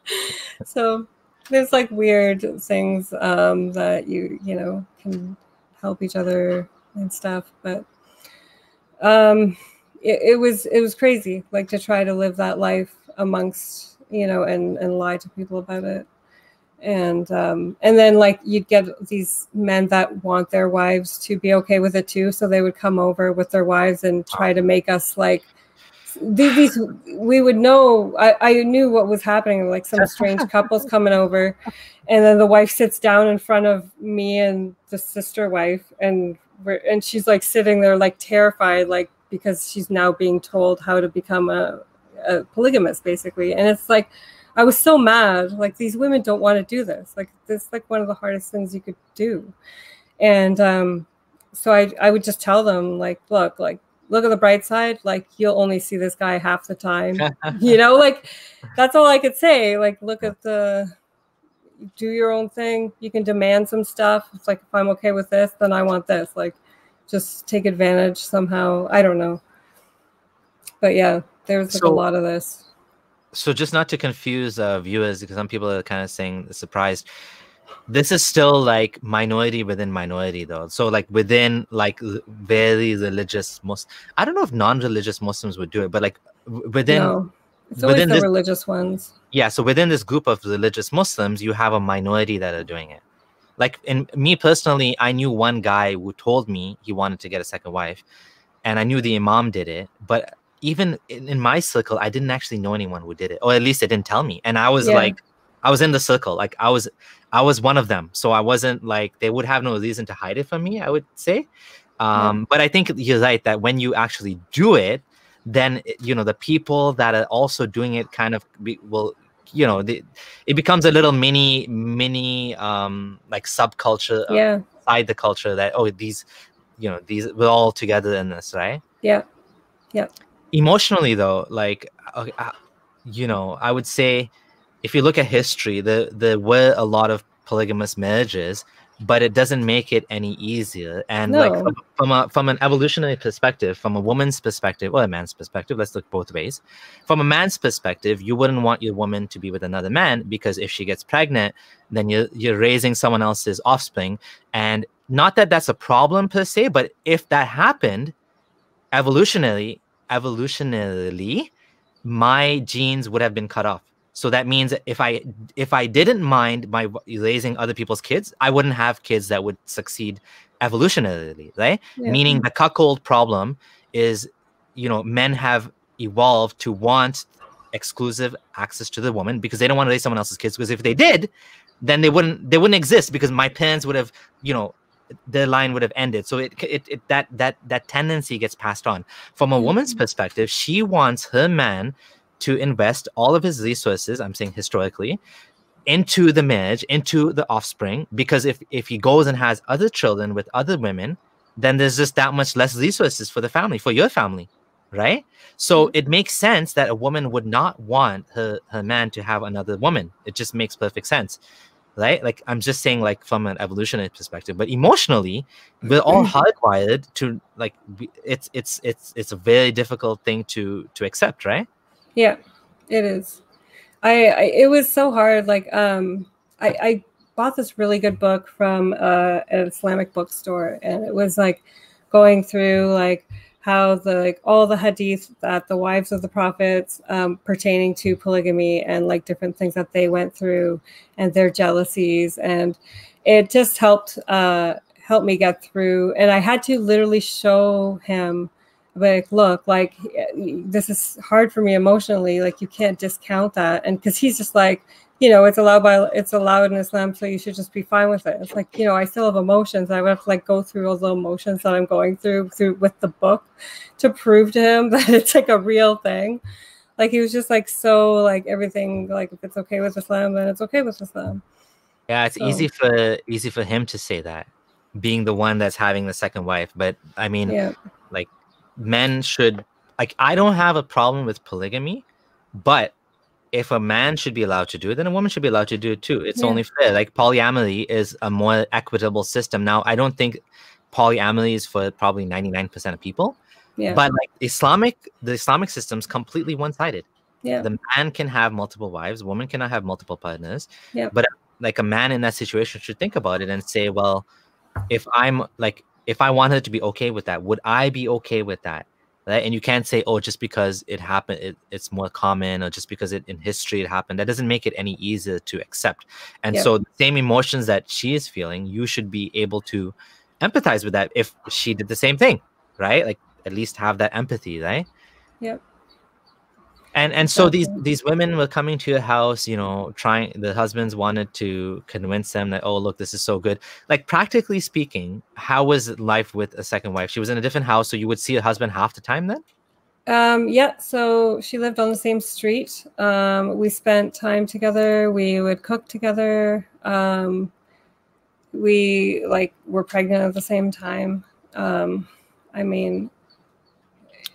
so there's like weird things um, that you you know can help each other and stuff, but um it, it was it was crazy like to try to live that life amongst you know and and lie to people about it and um and then like you'd get these men that want their wives to be okay with it too. So they would come over with their wives and try to make us like these, these we would know I, I knew what was happening. Like some strange [LAUGHS] couples coming over. And then the wife sits down in front of me and the sister wife and we're and she's like sitting there like terrified like because she's now being told how to become a, a polygamist basically. And it's like i was so mad like these women don't want to do this like this is like one of the hardest things you could do. And um so i i would just tell them like look like look at the bright side like you'll only see this guy half the time. [LAUGHS] You know like that's all i could say like look at the do your own thing you can demand some stuff it's like if i'm okay with this then i want this like just take advantage somehow i don't know. But yeah there's like So- a lot of this so just not to confuse uh, viewers because some people are kind of saying surprised this is still like minority within minority though. So like within like very religious muslim i don't know if non-religious muslims would do it but like within no. It's always within the this- religious ones. Yeah so within this group of religious muslims you have a minority that are doing it. Like in me personally i knew one guy who told me he wanted to get a second wife and i knew the imam did it but even in, in my circle i didn't actually know anyone who did it or at least they didn't tell me. And i was Yeah. like i was in the circle like i was i was one of them. So i wasn't like they would have no reason to hide it from me i would say. Um but i think you're right that when you actually do it then you know the people that are also doing it kind of be, will you know the, it becomes a little mini mini um like subculture yeah. inside the culture that oh these you know these we're all together in this right? Yeah. Yeah emotionally though like uh, uh, you know i would say if you look at history there there were a lot of polygamous marriages but it doesn't make it any easier. And No. like from, from a from an evolutionary perspective from a woman's perspective or a man's perspective let's look both ways. From a man's perspective you wouldn't want your woman to be with another man because if she gets pregnant then you're you're raising someone else's offspring. And not that that's a problem per se but if that happened evolutionarily evolutionarily my genes would have been cut off so that means if i if i didn't mind my raising other people's kids i wouldn't have kids that would succeed evolutionarily right Yeah. meaning the cuckold problem is you know men have evolved to want exclusive access to the woman because they don't want to raise someone else's kids because if they did then they wouldn't they wouldn't exist because my parents would have you know their line would have ended. So it, it, it that that that tendency gets passed on. From a woman's Mhm. perspective she wants her man to invest all of his resources i'm saying historically into the marriage into the offspring because if if he goes and has other children with other women then there's just that much less resources for the family for your family right? So Mhm. it makes sense that a woman would not want her her man to have another woman. It just makes perfect sense right like i'm just saying like from an evolutionary perspective but emotionally we're all hardwired to like it's it's it's it's a very difficult thing to to accept right Yeah, it is. I, I it was so hard. Like um, I, I bought this really good book from uh, an Islamic bookstore, and it was like going through like how the like all the hadith that the wives of the prophets um, pertaining to polygamy and like different things that they went through and their jealousies. And it just helped uh help me get through. And i had to literally show him like look like this is hard for me emotionally like you can't discount that. And because he's just like you know it's allowed by it's allowed in islam so you should just be fine with it. It's like you know i still have emotions. I would have to like go through all the emotions that i'm going through through with the book to prove to him [LAUGHS] that it's like a real thing. Like he was just like so like everything like if it's okay with islam then it's okay with islam. Yeah it's So- easy for easy for him to say that being the one that's having the second wife but i mean yeah men should like i don't have a problem with polygamy but if a man should be allowed to do it then a woman should be allowed to do it too. It's Yeah. only fair. Like polyamory is a more equitable system. Now i don't think polyamory is for probably 99% of people yeah. but like islamic the islamic system's completely one-sided. Yeah. The man can have multiple wives woman cannot have multiple partners Yeah. but like a man in that situation should think about it and say well if i'm like if i wanted to be okay with that would i be okay with that? Right? And you can't say oh just because it happened it, it's more common or just because it in history it happened. That doesn't make it any easier to accept. And Yep. so the same emotions that she is feeling you should be able to empathize with that if she did the same thing right? Like at least have that empathy right? Yep. And and so these these women were coming to your house you know trying the husbands wanted to convince them that oh look this is so good like practically speaking how was life with a second wife she was in a different house so you would see her husband half the time then Um, yeah, so she lived on the same street. Um, we spent time together. We would cook together. Um, we like were pregnant at the same time. Um, I mean,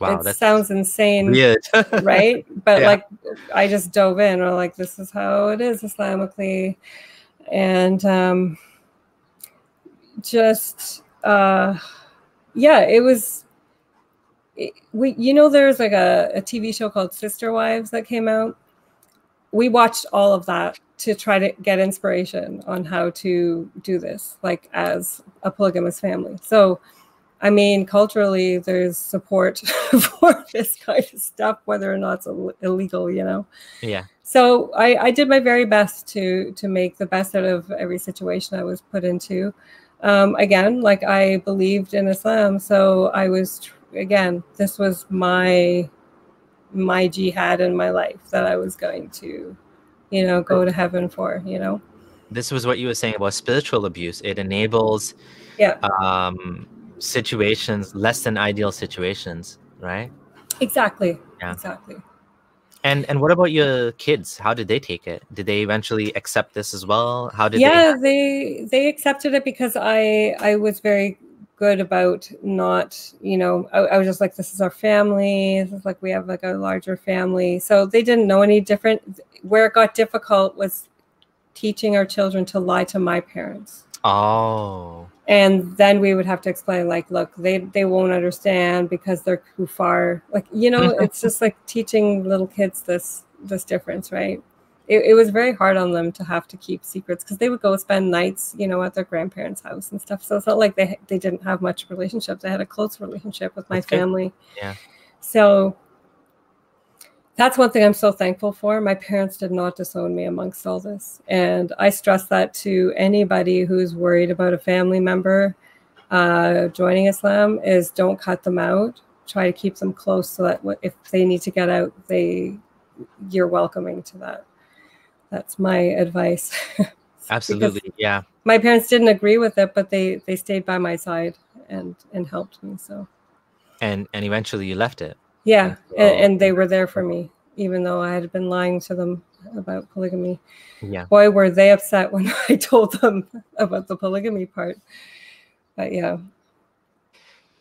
wow it that's sounds insane, weird [LAUGHS] right? But Yeah. like, I just dove in. Or like, this is how it is Islamically, and um, just uh, yeah, it was it- we you know there's like a, a tv show called sister wives that came out we watched all of that to try to get inspiration on how to do this like as a polygamous family so i mean culturally there's support [LAUGHS] for this kind of stuff whether or not it's illegal you know yeah so I, I did my very best to to make the best out of every situation I was put into. Um, again, like I believed in Islam, so I was tr- again. This was my my jihad in my life that I was going to, you know, go to heaven for. You know, this was what you were saying about spiritual abuse it enables Yeah. um situations less than ideal situations right exactly, Yeah. exactly. And and what about your kids? How did they take it? Did they eventually accept this as well? How did yeah, they they accepted it because I I was very good about not, you know, I, I was just like, this is our family. This is like we have like a larger family. So they didn't know any different. Where it got difficult was teaching our children to lie to my parents. Oh. And then we would have to explain, like, look, they they won't understand because they're too far. Like, you know, mm-hmm. it's just like teaching little kids this this difference, right? It, it was very hard on them to have to keep secrets because they would go spend nights, you know, at their grandparents' house and stuff. So it's not like they they didn't have much relationship. They had a close relationship with my That's good. family. Yeah. So that's one thing I'm so thankful for. My parents did not disown me amongst all this. And I stress that to anybody who's worried about a family member uh, joining Islam is don't cut them out. Try to keep them close so that if they need to get out, they you're welcoming to that. That's my advice. [LAUGHS] Absolutely. Yeah. my parents didn't agree with it, but they they stayed by my side and and helped me. So And and eventually you left it. Yeah, and, and they were there for me, even though I had been lying to them about polygamy. Yeah. Boy, were they upset when [LAUGHS] I told them about the polygamy part. But yeah,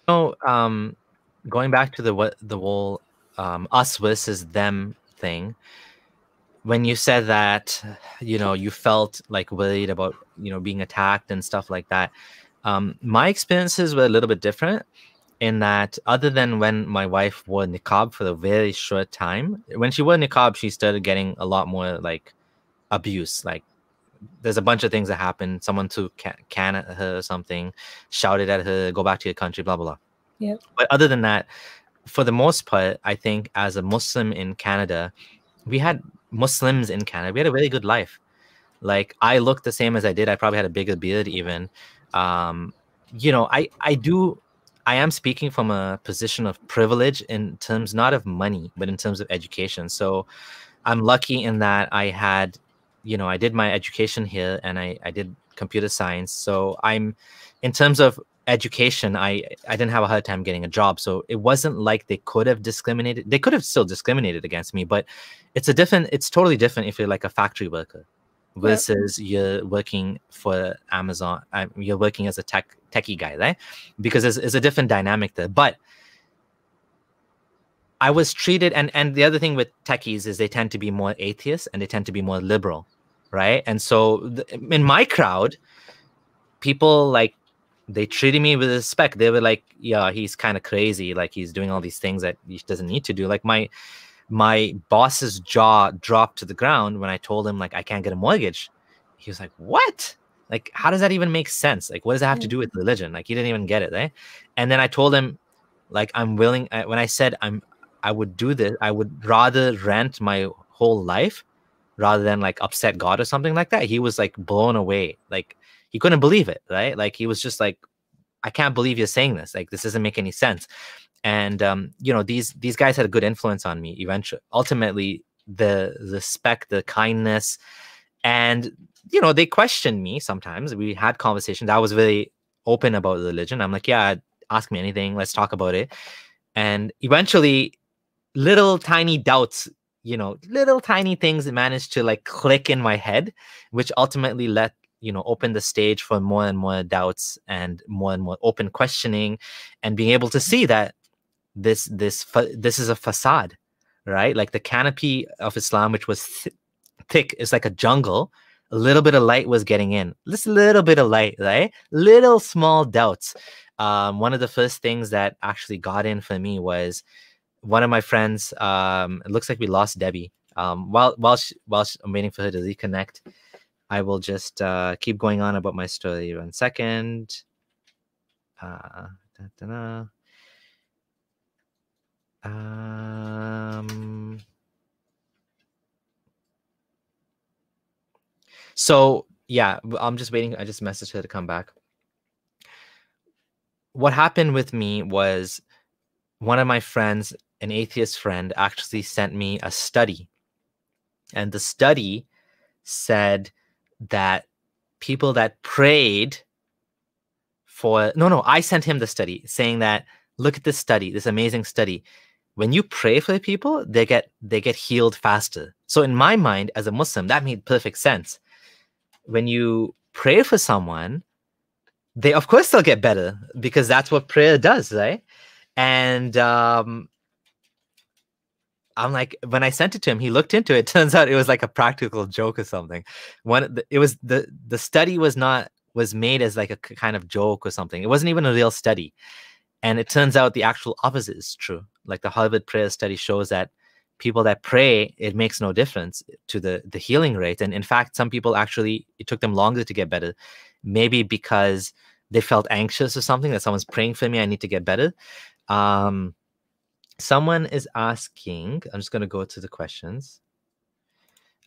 So um going back to the what the whole um us versus them thing, when you said that, you know, you felt like worried about, you know, being attacked and stuff like that. Um, my experiences were a little bit different in that other than when my wife wore niqab for a very short time, when she wore niqab, she started getting a lot more like abuse. Like there's a bunch of things that happened. Someone threw can, can at her or something, shouted at her, go back to your country, blah, blah, blah. Yeah. But other than that, for the most part, I think as a Muslim in Canada, we had Muslims in Canada. We had a really good life. Like I looked the same as I did. I probably had a bigger beard even. Um, you know, I I do I am speaking from a position of privilege in terms not of money, but in terms of education. So I'm lucky in that I had, you know, I did my education here and I, I did computer science. So I'm in terms of education, I I didn't have a hard time getting a job. So it wasn't like they could have discriminated. They could have still discriminated against me, but it's a different it's totally different if you're like a factory worker versus you're working for Amazon. Uh, you're working as a tech techie guy, right? Because it's, it's a different dynamic there. But I was treated, and and the other thing with techies is they tend to be more atheist and they tend to be more liberal, right? And so th- in my crowd, people like they treated me with respect. They were like, "Yeah, he's kind of crazy. Like he's doing all these things that he doesn't need to do." Like my my boss's jaw dropped to the ground when I told him like I can't get a mortgage. He was like, "What? Like how does that even make sense? Like what does that have to do with religion?" Like he didn't even get it, right? And then I told him like I'm willing I- when I said I'm I would do this, I would rather rent my whole life rather than like upset God or something like that. He was like blown away. Like he couldn't believe it, right? Like he was just like, I can't believe you're saying this. Like this doesn't make any sense. And um, you know, these these guys had a good influence on me eventually. Ultimately, the the respect, the kindness, and you know, they questioned me sometimes. We had conversations. I was very open about religion. I'm like, yeah, ask me anything. Let's talk about it. And eventually, little tiny doubts you know little tiny things managed to like click in my head which ultimately let you know open the stage for more and more doubts and more and more open questioning and being able to mm-hmm. see that this this fa- this is a facade right like the canopy of islam which was th- thick is like a jungle a little bit of light was getting in just a little bit of light right? Little small doubts. Um, one of the first things that actually got in for me was one of my friends um it looks like we lost debbie. Um while while she, while she, i'm waiting for her to reconnect i will just uh keep going on about my story. One second. Uh da, da, da. um so yeah I'm just waiting i just messaged her to come back what happened with me was one of my friends an atheist friend actually sent me a study and the study said that people that prayed for no no i sent him the study saying that look at this study this amazing study when you pray for the people, they get they get healed faster. So in my mind, as a Muslim, that made perfect sense. When you pray for someone, they of course they'll get better because that's what prayer does, right? And um, I'm like, when I sent it to him, he looked into it. [LAUGHS] Turns out it was like a practical joke or something. One, it was the the study was not was made as like a kind of joke or something. It wasn't even a real study, and it turns out the actual opposite is true. Like the Harvard prayer study shows that people that pray, it makes no difference to the the healing rate. And in fact, some people actually it took them longer to get better, maybe because they felt anxious or something that someone's praying for me. I need to get better. Um, someone is asking. I'm just going to go to the questions.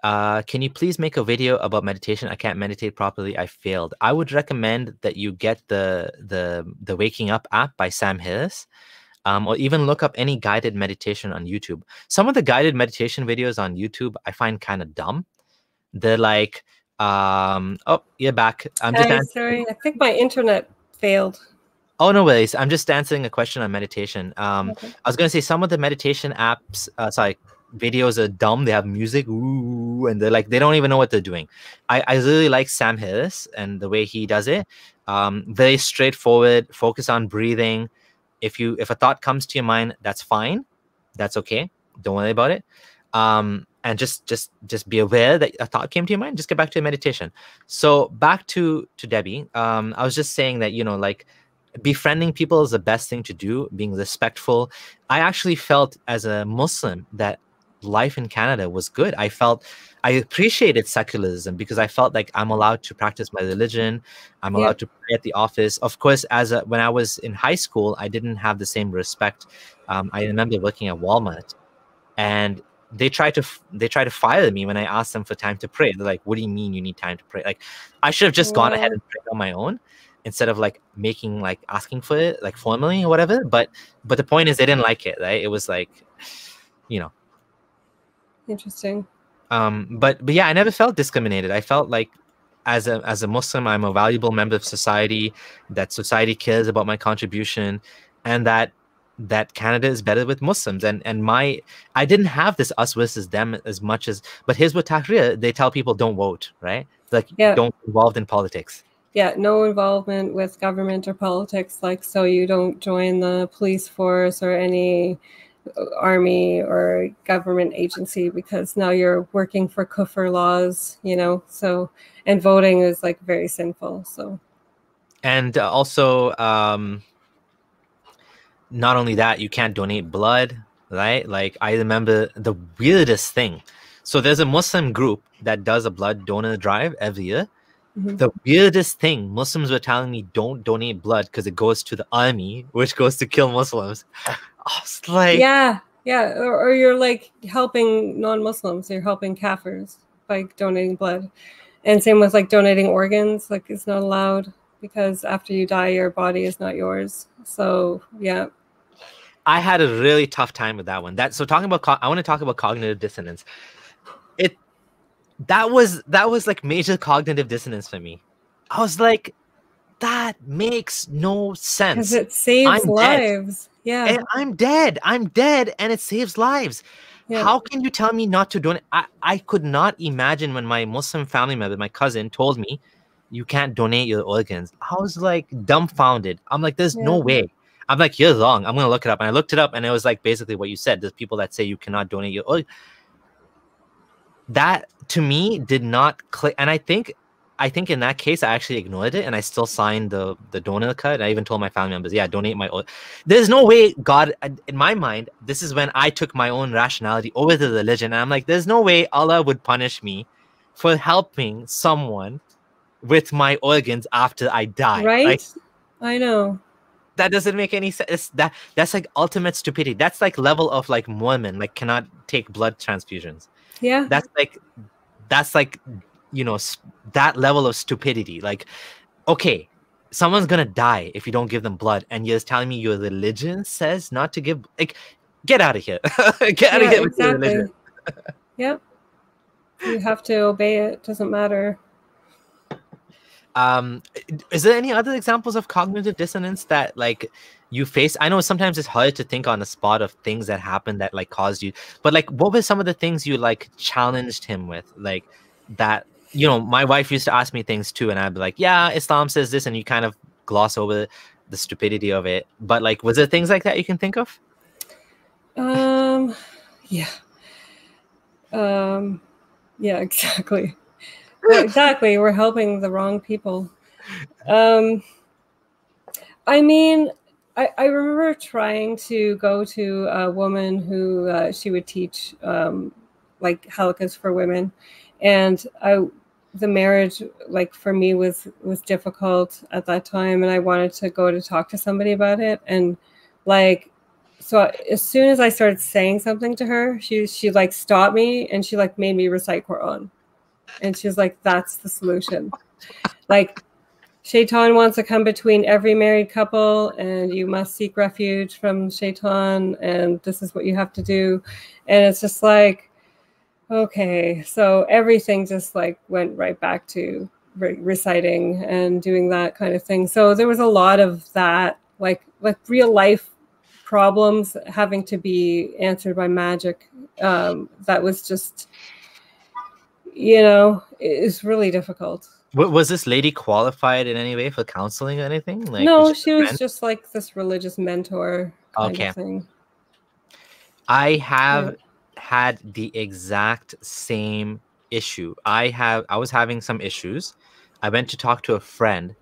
Uh, can you please make a video about meditation? I can't meditate properly. I failed. I would recommend that you get the the the Waking Up app by Sam Harris, um, or even look up any guided meditation on YouTube. Some of the guided meditation videos on YouTube I find kind of dumb. They're like, um, oh, you're back. I'm just Hi, sorry. I think my internet failed. Oh no worries. I'm just answering a question on meditation. Um, okay. I was gonna say some of the meditation apps, uh, sorry, videos are dumb. They have music, ooh, and they're like they don't even know what they're doing. I, I really like Sam Harris and the way he does it. Um, very straightforward. Focus on breathing. If you if a thought comes to your mind, that's fine. That's okay. Don't worry about it. Um, and just just just be aware that a thought came to your mind. Just get back to your meditation. So back to to Debbie. Um, I was just saying that you know like befriending people is the best thing to do being respectful i actually felt as a muslim that life in Canada was good. I felt I appreciated secularism because I felt like I'm allowed to practice my religion. I'm allowed yeah. to pray at the office. Of course, as a, when I was in high school, I didn't have the same respect. Um, I remember working at Walmart, and they tried to they tried to fire me when I asked them for time to pray. They're like, "What do you mean you need time to pray?" Like, I should have just gone ahead and prayed on my own instead of like making like asking for it like formally or whatever. But but the point is, they didn't like it. Right? It was like, you know, Interesting. Um, but but yeah, I never felt discriminated. I felt like as a as a Muslim, I'm a valuable member of society. That society cares about my contribution, and that that Canada is better with Muslims. And and my I didn't have this us versus them as much as. But Hizb ut-Tahrir they tell people don't vote, right? Like yeah. don't involved in politics. Yeah, no involvement with government or politics. Like so, you don't join the police force or any army or government agency because now you're working for kufr laws you know so and voting is like very sinful so. And uh, also um not only that you can't donate blood right? Like i remember the weirdest thing. So there's a muslim group that does a blood donor drive every year mm-hmm. the weirdest thing muslims were telling me don't donate blood because it goes to the army which goes to kill muslims [LAUGHS] I was like, yeah, yeah, or, or you're like helping non-Muslims. You're helping kafirs by donating blood, and same with like donating organs. Like it's not allowed because after you die, your body is not yours. So yeah. I had a really tough time with that one. That so talking about I want to talk about cognitive dissonance. That was that was like major cognitive dissonance for me. I was like, that makes no sense. Because it saves I'm lives. Dead. Yeah. And I'm dead. I'm dead and it saves lives. Yeah. How can you tell me not to donate? I, I could not imagine when my Muslim family member, my cousin, told me you can't donate your organs. I was like dumbfounded. I'm like, there's yeah. no way. I'm like, you're wrong. I'm gonna look it up. And I looked it up and it was like basically what you said. There's people that say you cannot donate your organs. That to me did not click. And I think I think in that case, I actually ignored it and I still signed the the donor cut. I even told my family members, yeah, donate my own. There's no way God, in my mind, this is when I took my own rationality over the religion. And I'm like, there's no way Allah would punish me for helping someone with my organs after I die. Right? Like, I know. That doesn't make any sense. That that's like ultimate stupidity. That's like level of like Mormon, like cannot take blood transfusions. Yeah. That's like that's like you know that level of stupidity. Like okay someone's gonna die if you don't give them blood and you're telling me your religion says not to give like get out of here. [LAUGHS] Get out of here exactly. [LAUGHS] yep. You have to obey it doesn't matter. Um is there any other examples of cognitive dissonance that like you face i know sometimes it's hard to think on the spot of things that happened that like caused you but like what were some of the things you like challenged him with? Like that you know my wife used to ask me things too and i'd be like yeah islam says this and you kind of gloss over the stupidity of it but like was there things like that you can think of? Um yeah. Um yeah [LAUGHS] exactly. Exactly we're helping the wrong people. [LAUGHS] Um i mean I, I remember trying to go to a woman who uh, she would teach um, like halaqas for women, and I the marriage like for me was was difficult at that time, and I wanted to go to talk to somebody about it, and like so as soon as I started saying something to her, she she like stopped me and she like made me recite Quran, and she was like, "That's the solution." like Shaitan wants to come between every married couple, and you must seek refuge from Shaitan, and this is what you have to do. And it's just like, okay, so everything just like went right back to re- reciting and doing that kind of thing. So there was a lot of that, like like real life problems having to be answered by magic. Um, that was just, you know, it's really difficult was this lady qualified in any way for counseling or anything? Like, no, she was just like this religious mentor. okay. I have yeah. had the exact same issue. I have I was having some issues. I went to talk to a friend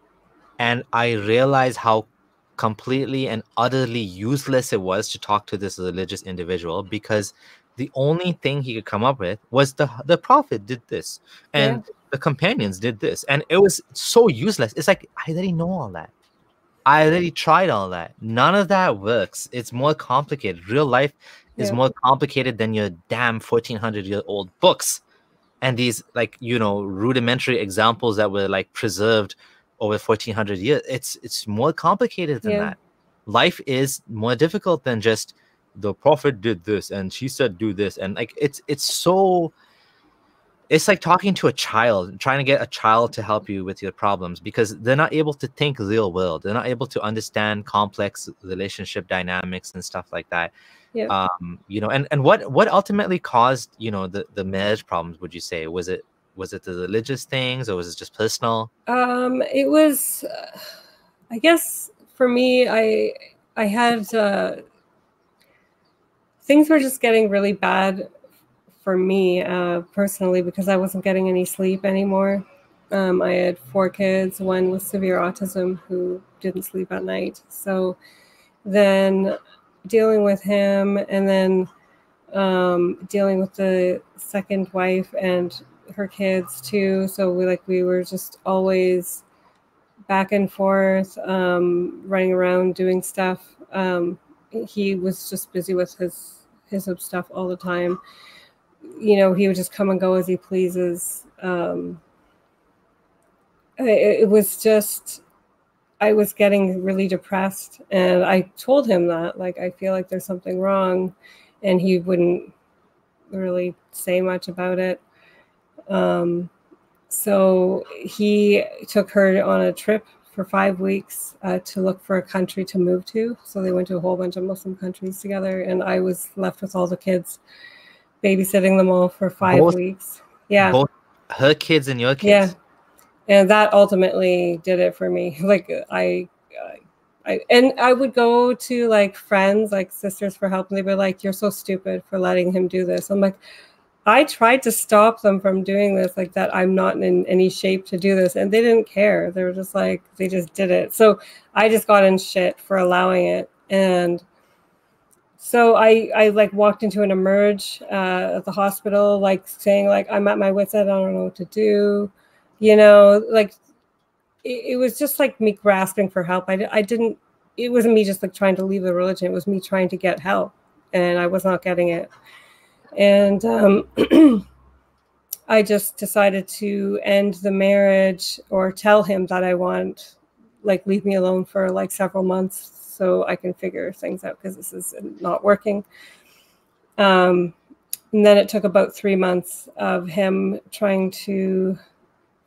and I realized how completely and utterly useless it was to talk to this religious individual because the only thing he could come up with was the the prophet did this and yeah the companions did this and it was so useless. It's like i already know all that. I already tried all that. None of that works. It's more complicated. Real life is yeah. more complicated than your damn 1400 year old books and these like you know rudimentary examples that were like preserved over 1400 years. It's it's more complicated than yeah. that. Life is more difficult than just the prophet did this and she said do this. And like it's it's so it's like talking to a child trying to get a child to help you with your problems because they're not able to think real world. They're not able to understand complex relationship dynamics and stuff like that. Yeah. um you know and and what what ultimately caused you know the the marriage problems would you say? Was it was it the religious things or was it just personal? Um it was uh, i guess for me i i had uh things were just getting really bad for me uh, personally because I wasn't getting any sleep anymore. Um, I had four kids, one with severe autism who didn't sleep at night. So then dealing with him and then um, dealing with the second wife and her kids too. So we like we were just always back and forth, um, running around doing stuff. Um, he was just busy with his his stuff all the time you know, he would just come and go as he pleases. Um, it, it was just, I was getting really depressed, and I told him that, like, I feel like there's something wrong, and he wouldn't really say much about it. Um, so he took her on a trip for five weeks uh, to look for a country to move to. So they went to a whole bunch of Muslim countries together, and I was left with all the kids babysitting them all for five both, weeks. Yeah. Both her kids and your kids. Yeah. And that ultimately did it for me. [LAUGHS] Like I, I, and I would go to like friends, like sisters for help, and they were like, "You're so stupid for letting him do this." I'm like, I tried to stop them from doing this, like that. I'm not in any shape to do this, and they didn't care. They were just like, they just did it. So I just got in shit for allowing it, and so I, I like walked into an emerge uh, at the hospital, like saying like I'm at my wits end, I don't know what to do, you know, like it, it, was just like me grasping for help. I, I didn't. It wasn't me just like trying to leave the religion. It was me trying to get help, and I was not getting it. And um, [CLEARS THROAT] I just decided to end the marriage or tell him that I want like leave me alone for like several months so I can figure things out because this is not working. Um, and then it took about three months of him trying to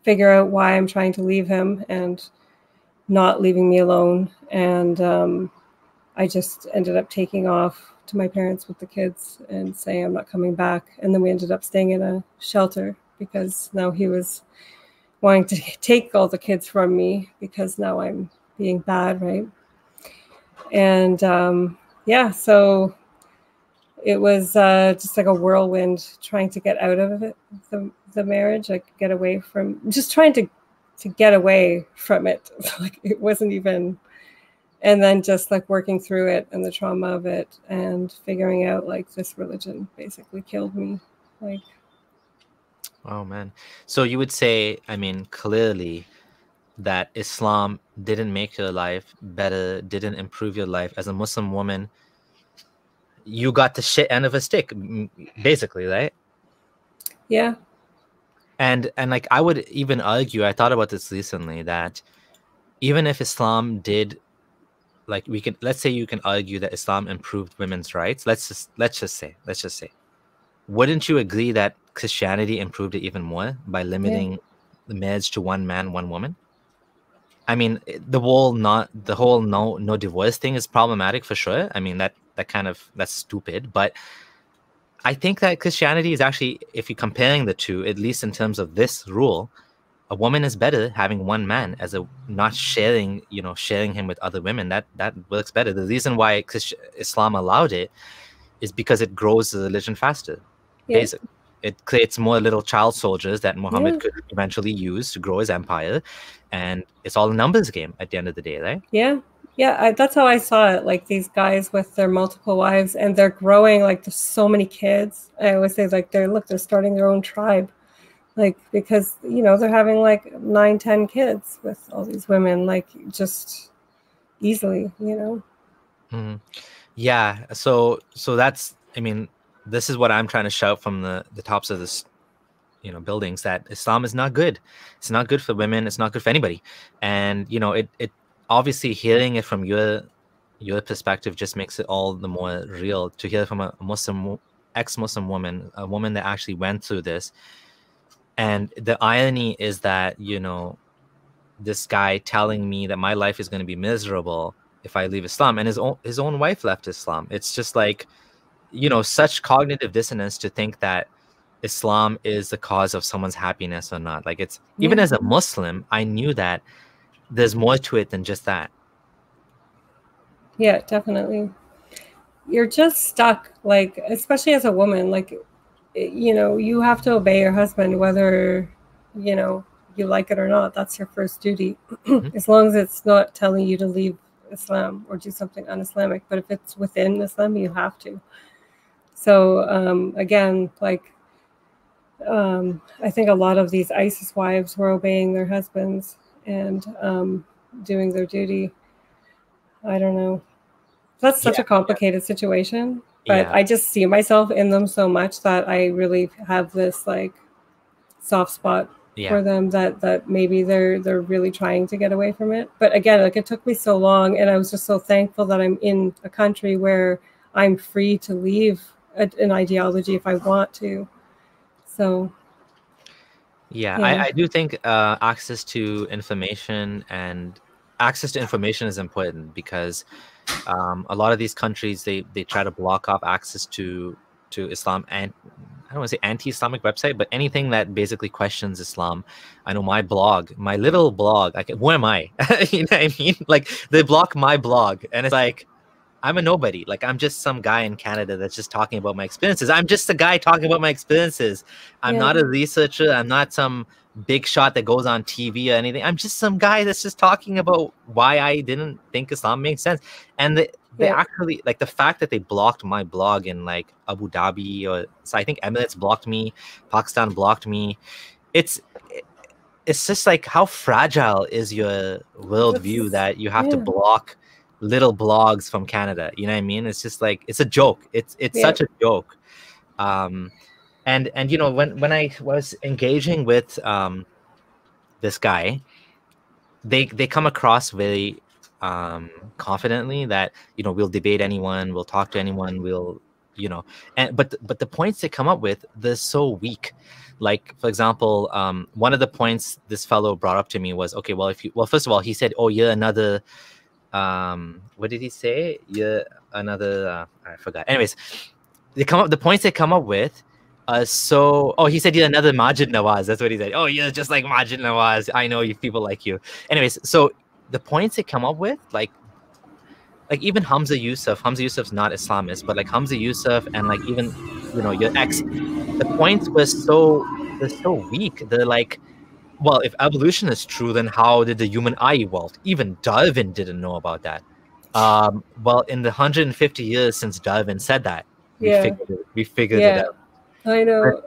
figure out why I'm trying to leave him and not leaving me alone. And um, I just ended up taking off to my parents with the kids and saying I'm not coming back. And then we ended up staying in a shelter because now he was wanting to [LAUGHS] take all the kids from me because now I'm being bad, right? And um, yeah, so it was uh, just like a whirlwind trying to get out of it, the, the marriage, like get away from just trying to to get away from it. [LAUGHS] like it wasn't even and then just like working through it and the trauma of it and figuring out like this religion basically killed me. Like Oh man. So you would say, I mean, clearly that Islam didn't make your life better, didn't improve your life as a Muslim woman you got the shit end of a stick, basically, right? Yeah. And and like I would even argue, I thought about this recently that even if Islam did like we can let's say you can argue that Islam improved women's rights. Let's just let's just say, let's just say. Wouldn't you agree that Christianity improved it even more by limiting yeah. the marriage to one man, one woman? I mean, the whole not the whole no no divorce thing is problematic for sure. I mean that that kind of that's stupid but i think that christianity is actually if you're comparing the two at least in terms of this rule a woman is better having one man as a not sharing you know sharing him with other women that that works better the reason why Christ- islam allowed it is because it grows the religion faster yeah. basically it creates more little child soldiers that Muhammad yeah. could eventually use to grow his empire. And it's all a numbers game at the end of the day, right? Yeah. Yeah, I, that's how I saw it. Like these guys with their multiple wives, and they're growing. Like there's so many kids. I always say like they're look, they're starting their own tribe, like because you know they're having like nine, ten kids with all these women, like just easily, you know. Mm-hmm. Yeah. So so that's. I mean, this is what I'm trying to shout from the the tops of this you know buildings that islam is not good it's not good for women it's not good for anybody and you know it it obviously hearing it from your your perspective just makes it all the more real to hear from a Muslim ex-Muslim woman, a woman that actually went through this. And the irony is that, you know, this guy telling me that my life is going to be miserable if I leave Islam and his own his own wife left Islam. It's just like, you know, such cognitive dissonance to think that Islam is the cause of someone's happiness or not. Like it's yeah. even as a Muslim, I knew that there's more to it than just that. Yeah, definitely. You're just stuck, like, especially as a woman, like, you know, you have to obey your husband, whether, you know, you like it or not. That's your first duty, mm-hmm. [CLEARS THROAT] as long as it's not telling you to leave Islam or do something un Islamic. But if it's within Islam, you have to. So, um, again, like, um, I think a lot of these ISIS wives were obeying their husbands and um, doing their duty. I don't know. That's such yeah, a complicated yeah. situation, but yeah. I just see myself in them so much that I really have this like soft spot for them that that maybe they're they're really trying to get away from it. But again, like it took me so long, and I was just so thankful that I'm in a country where I'm free to leave a, an ideology if I want to. So yeah, yeah. I, I, do think uh, access to information and access to information is important because um, a lot of these countries they they try to block off access to to Islam and I don't want to say anti-Islamic website, but anything that basically questions Islam. I know my blog, my little blog. Like, who am I? [LAUGHS] you know what I mean? Like, they block my blog, and it's like, I'm a nobody. Like I'm just some guy in Canada that's just talking about my experiences. I'm just a guy talking about my experiences. I'm yeah. not a researcher. I'm not some big shot that goes on TV or anything. I'm just some guy that's just talking about why I didn't think Islam makes sense. And the, they yeah. actually like the fact that they blocked my blog in like Abu Dhabi or so I think Emirates blocked me, Pakistan blocked me. It's it's just like how fragile is your worldview that you have yeah. to block little blogs from Canada. You know what I mean? It's just like it's a joke. It's it's yeah. such a joke. Um, and and you know when when I was engaging with um, this guy, they they come across very um, confidently that you know we'll debate anyone, we'll talk to anyone, we'll you know and but but the points they come up with they're so weak like for example um, one of the points this fellow brought up to me was okay well if you well first of all he said oh you're another um what did he say? You're another uh, i forgot. Anyways they come up the points they come up with uh so oh he said you're another Maajid Nawaz. That's what he said. Oh you're just like Maajid Nawaz. I know you people like you. Anyways so the points they come up with like like even Hamza Yusuf, Hamza Yusuf's not Islamist, but like Hamza Yusuf and like even you know your ex, the points were so they're so weak. They're like, well, if evolution is true, then how did the human eye evolve? Even Darwin didn't know about that. Um, well, in the 150 years since Darwin said that, we Yeah. figured it, we figured Yeah. it out. I know.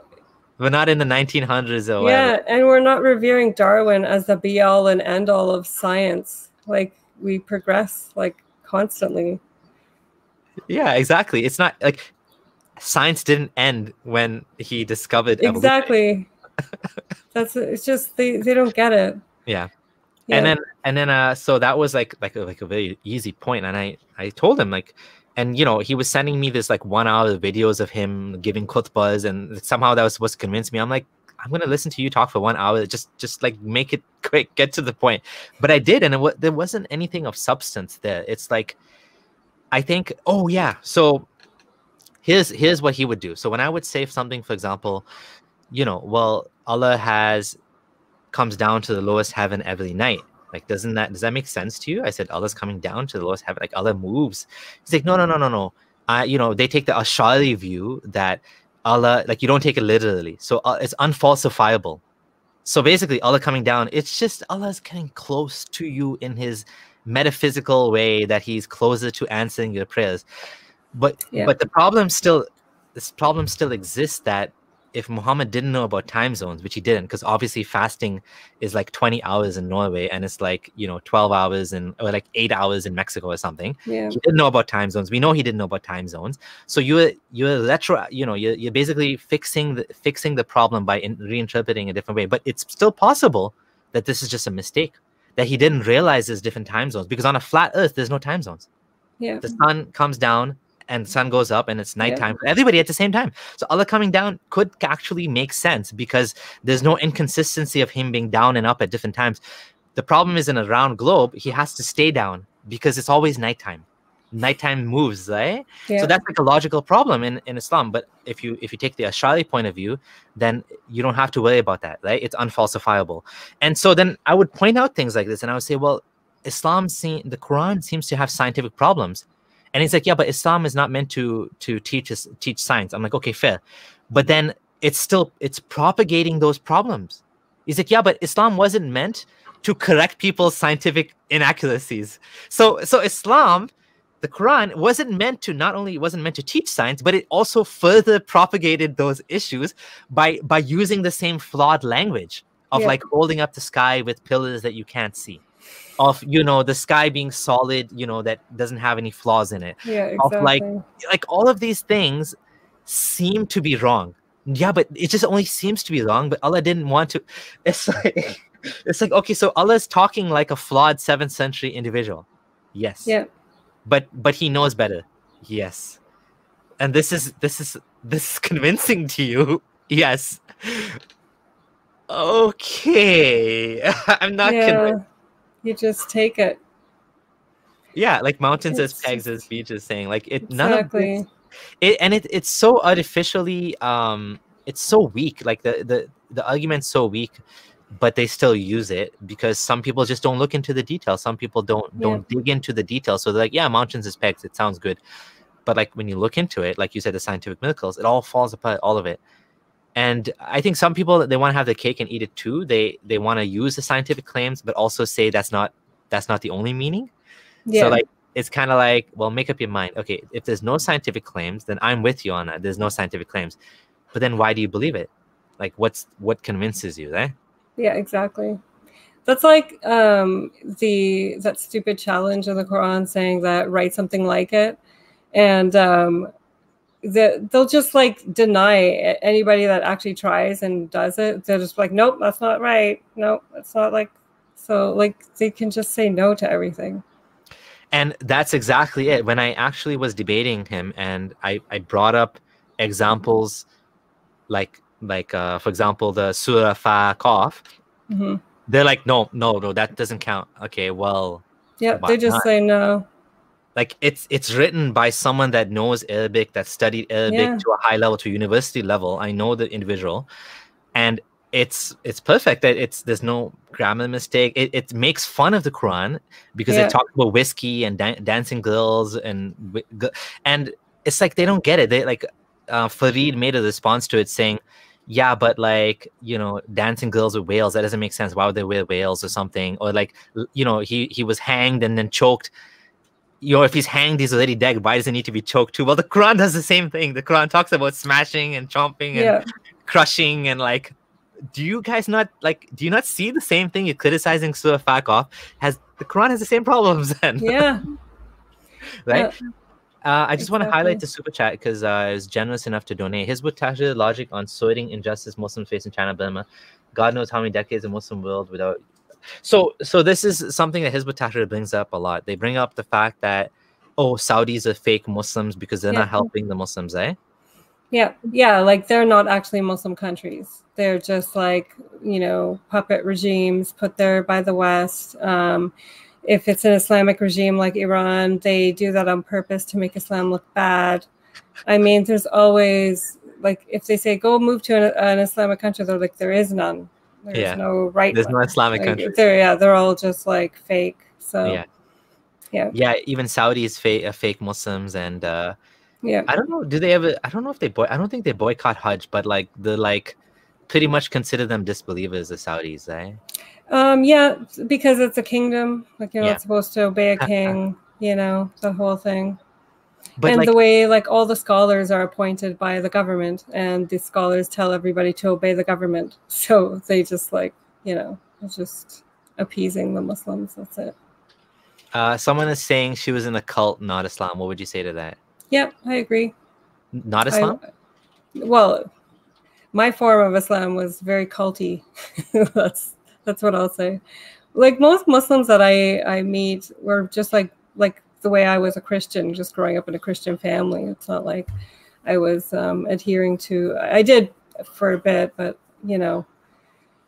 We're not in the 1900s or whatever. Yeah, and we're not revering Darwin as the be all and end all of science. Like we progress like constantly. Yeah, exactly. It's not like science didn't end when he discovered evolution. [LAUGHS] That's it's just they they don't get it. Yeah. Yeah. and then and then uh so that was like like a, like a very easy point and i i told him like and you know he was sending me this like one hour videos of him giving khutbahs and somehow that was supposed to convince me. I'm like i'm gonna listen to you talk for one hour. Just just like make it [LAUGHS] quick. Get to the point. But i did and it wa- there wasn't anything of substance there. It's like i think oh yeah. So here's here's what he would do. So when i would say something for example you know well allah has comes down to the lowest heaven every night. Like, doesn't that does that make sense to you? I said Allah's coming down to the lowest heaven. Like Allah moves. He's like, no, no, no, no, no. I, you know, they take the Ashari view that Allah, like you don't take it literally, so uh, it's unfalsifiable. So basically, Allah coming down, it's just Allah's getting close to you in His metaphysical way that He's closer to answering your prayers. But Yeah. but the problem still, this problem still exists that if Muhammad didn't know about time zones, which he didn't, because obviously fasting is like 20 hours in Norway and it's like, you know, 12 hours in or like eight hours in Mexico or something. yeah. He didn't know about time zones. We know he didn't know about time zones. So you're you're retro, you know, you're, you're basically fixing the fixing the problem by in, reinterpreting a different way. But it's still possible that this is just a mistake, that he didn't realize there's different time zones because on a flat earth, there's no time zones Yeah. the sun comes down and the sun goes up and it's nighttime for everybody at the same time. So Allah coming down could actually make sense because there's no inconsistency of him being down and up at different times. The problem is in a round globe, he has to stay down because it's always nighttime. Nighttime moves, right? Yeah. So that's like a logical problem in, in Islam. But if you if you take the Ashari point of view, then you don't have to worry about that, right? It's unfalsifiable. And so then I would point out things like this and I would say, well, Islam se- the Quran seems to have scientific problems. And he's like, yeah, but Islam is not meant to to teach us teach science. I'm like, okay, fair. But then it's still it's propagating those problems. He's like, yeah, but Islam wasn't meant to correct people's scientific inaccuracies. So so Islam, the Quran wasn't meant to not only wasn't meant to teach science, but it also further propagated those issues by by using the same flawed language of Yeah. like holding up the sky with pillars that you can't see of you know the sky being solid you know that doesn't have any flaws in it. Yeah. exactly. of, like, like all of these things seem to be wrong. Yeah but it just only seems to be wrong but allah didn't want to [LAUGHS] it's like it's like okay so allah is talking like a flawed seventh century individual. Yes. Yeah. but but he knows better. Yes. And this is this is this is [LAUGHS] convincing to you. Yes. Okay. [LAUGHS] I'm not yeah. convinced You just take it. yeah like mountains as pegs as beaches saying. Like it none of this, it and it, it's so artificially um it's so weak. Like the the the argument's so weak but they still use it because some people just don't look into the details some people don't don't dig into the details so they're like yeah mountains is pegs it sounds good. But like when you look into it like you said the scientific miracles it all falls apart all of it and i think some people they want to have the cake and eat it too they they want to use the scientific claims but also say that's not that's not the only meaning Yeah. so like it's kind of like, well, make up your mind. Okay, if there's no scientific claims, then I'm with you on that. There's no scientific claims. But then why do you believe it? Like what's what convinces you, eh? Yeah, exactly. That's like um, the that stupid challenge in the Quran saying that write something like it, and um, the, they'll just like deny anybody that actually tries and does it. They're just like, nope, that's not right. Nope, that's not like. So like they can just say no to everything. and that's exactly it when i actually was debating him and i i brought up examples like like uh for example the surah fa qaf hmm they're like no no no that doesn't count okay well Yeah, they just not? say no. Like it's it's written by someone that knows arabic that studied arabic Yeah. to a high level to university level. I know the individual. And it's it's perfect that it's there's no grammar mistake. It, it makes fun of the quran because Yeah. it talks about whiskey and dan- dancing girls and and it's like they don't get it. They like uh, farid made a response to it saying yeah but like you know dancing girls with whales that doesn't make sense. Why would they wear whales or something? Or like you know he he was hanged and then choked you know if he's hanged he's already dead why does he need to be choked too? Well the quran does the same thing. The quran talks about smashing and chomping and Yeah, crushing and like do you guys not like do you not see the same thing you're criticizing surah fuck has the quran has the same problems then. [LAUGHS] Yeah, right? Uh, I just want to highlight the super chat because uh, I was generous enough to donate. Hizb Tahrir logic on sorting injustice Muslims face in China, Burma. God knows how many decades of Muslim world without. So, so this is something that Hizb ut-Tahrir brings up a lot. They bring up the fact that, oh, Saudis are fake Muslims because they're Yeah. not helping the Muslims, eh? yeah, yeah. Like they're not actually Muslim countries. They're just like you know puppet regimes put there by the West. Um, if it's an Islamic regime like Iran, they do that on purpose to make Islam look bad. I mean, there's always like if they say go move to an, an Islamic country, they're like there is none. There's Yeah. no right. There's no Islamic Like, country. They're yeah, they're all just like fake. So Yeah. yeah, Yeah, even Saudis fake uh, fake Muslims, and uh, yeah. I don't know. Do they ever? I don't know if they boy. I don't think they boycott Hajj, but like the like, pretty much consider them disbelievers. The Saudis, eh? Um, yeah, because it's a kingdom. Like you're Yeah. not supposed to obey a [LAUGHS] king. You know the whole thing. But and like, the way like all the scholars are appointed by the government, and the scholars tell everybody to obey the government. [LAUGHS] So they just like you know just appeasing the Muslims. That's it. uh, someone is saying she was in a cult, not Islam. What would you say to that? Yeah, I agree. Not I- Islam. well, my form of Islam was very culty. [LAUGHS] that's that's what I'll say. Like most Muslims that I I meet were just like like the way I was a Christian, just growing up in a Christian family. It's not like I was um, adhering to. I did for a bit, but you know,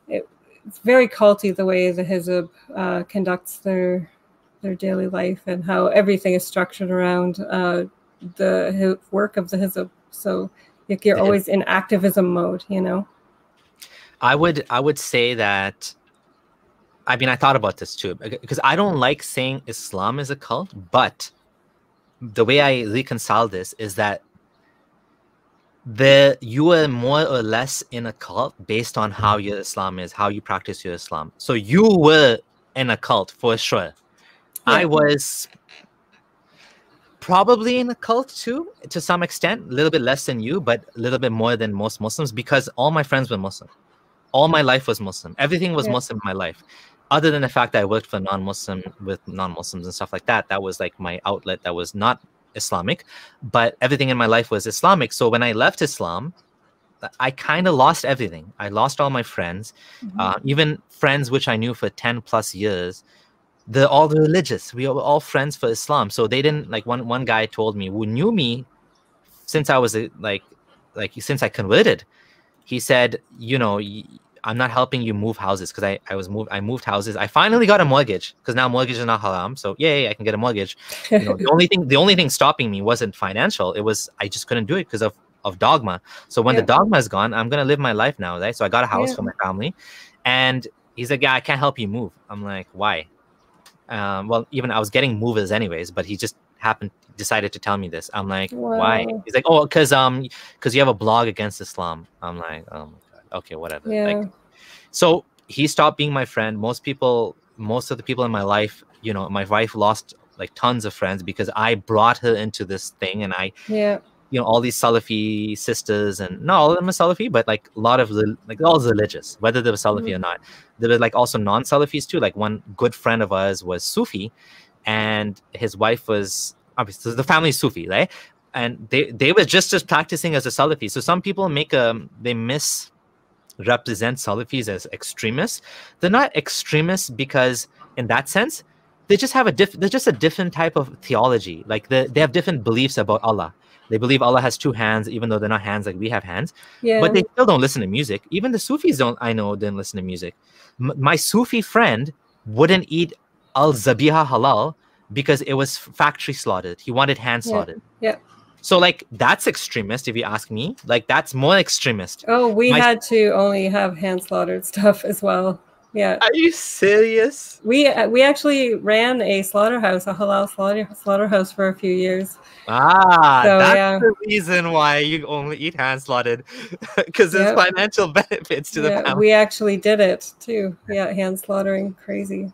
it, it's very culty the way the Hizb uh, conducts their their daily life and how everything is structured around uh, the work of the Hizb. So like you're always in activism mode, you know. I would I would say that I mean I thought about this too because I don't like saying Islam is a cult, but the way I reconcile this is that the you are more or less in a cult based on how your Islam is, how you practice your Islam. So you were in a cult for sure. I was probably in a cult too, to some extent, a little bit less than you, but a little bit more than most Muslims because all my friends were Muslim all my life was Muslim. Everything was Yeah. Muslim in my life, other than the fact that I worked for non-Muslim with non-Muslims and stuff like that. That was like my outlet. That was not Islamic, but everything in my life was Islamic. So when I left Islam, I kind of lost everything. I lost all my friends, uh, even friends which I knew for ten plus years. They're all religious. We were all friends for Islam. So they didn't like one. One guy told me who knew me since I was like, like since I converted he said, you know, I'm not helping you move houses because I, I was moved I moved houses. I finally got a mortgage because now mortgage is not haram. So yay, I can get a mortgage. You know, the [LAUGHS] only thing the only thing stopping me wasn't financial. It was I just couldn't do it because of of dogma. So when the dogma is gone, I'm gonna live my life now, right? So I got a house Yeah. for my family, and he's like, yeah, I can't help you move. I'm like, why? Um, well, even I was getting movers anyways, but he just happened decided to tell me this. I'm like, why? He's like, oh, because um, because you have a blog against Islam. I'm like, oh my god, okay, whatever. yeah. Like, so he stopped being my friend. Most people, most of the people in my life, you know, my wife lost like tons of friends because I brought her into this thing, and I, yeah. you know, all these Salafi sisters, and not all of them are Salafi, but like a lot of the like all religious, whether they were Salafi or not. There were like also non-Salafis too. Like one good friend of ours was Sufi, and his wife was obviously the family is Sufi, right? And they they were just as practicing as a Salafi. So some people make a they misrepresent Salafis as extremists. They're not extremists because in that sense they just have a diff they're just a different type of theology like the, they have different beliefs about allah they believe allah has two hands even though they're not hands like we have hands Yeah. but they still don't listen to music even the sufis don't i know didn't listen to music M- my sufi friend wouldn't eat al zabiha halal because it was factory slaughtered he wanted hand slaughtered yeah. so like that's extremist if you ask me like that's more extremist oh, we my- had to only have hand slaughtered stuff as well. Yeah. are you serious We uh, we actually ran a slaughterhouse, a halal slaughter slaughterhouse for a few years. Ah, So, that's yeah. the reason why you only eat hand slaughtered [LAUGHS] because there's Yep. financial [LAUGHS] benefits to the Yeah, family. we actually did it too. Yeah, hand slaughtering, crazy.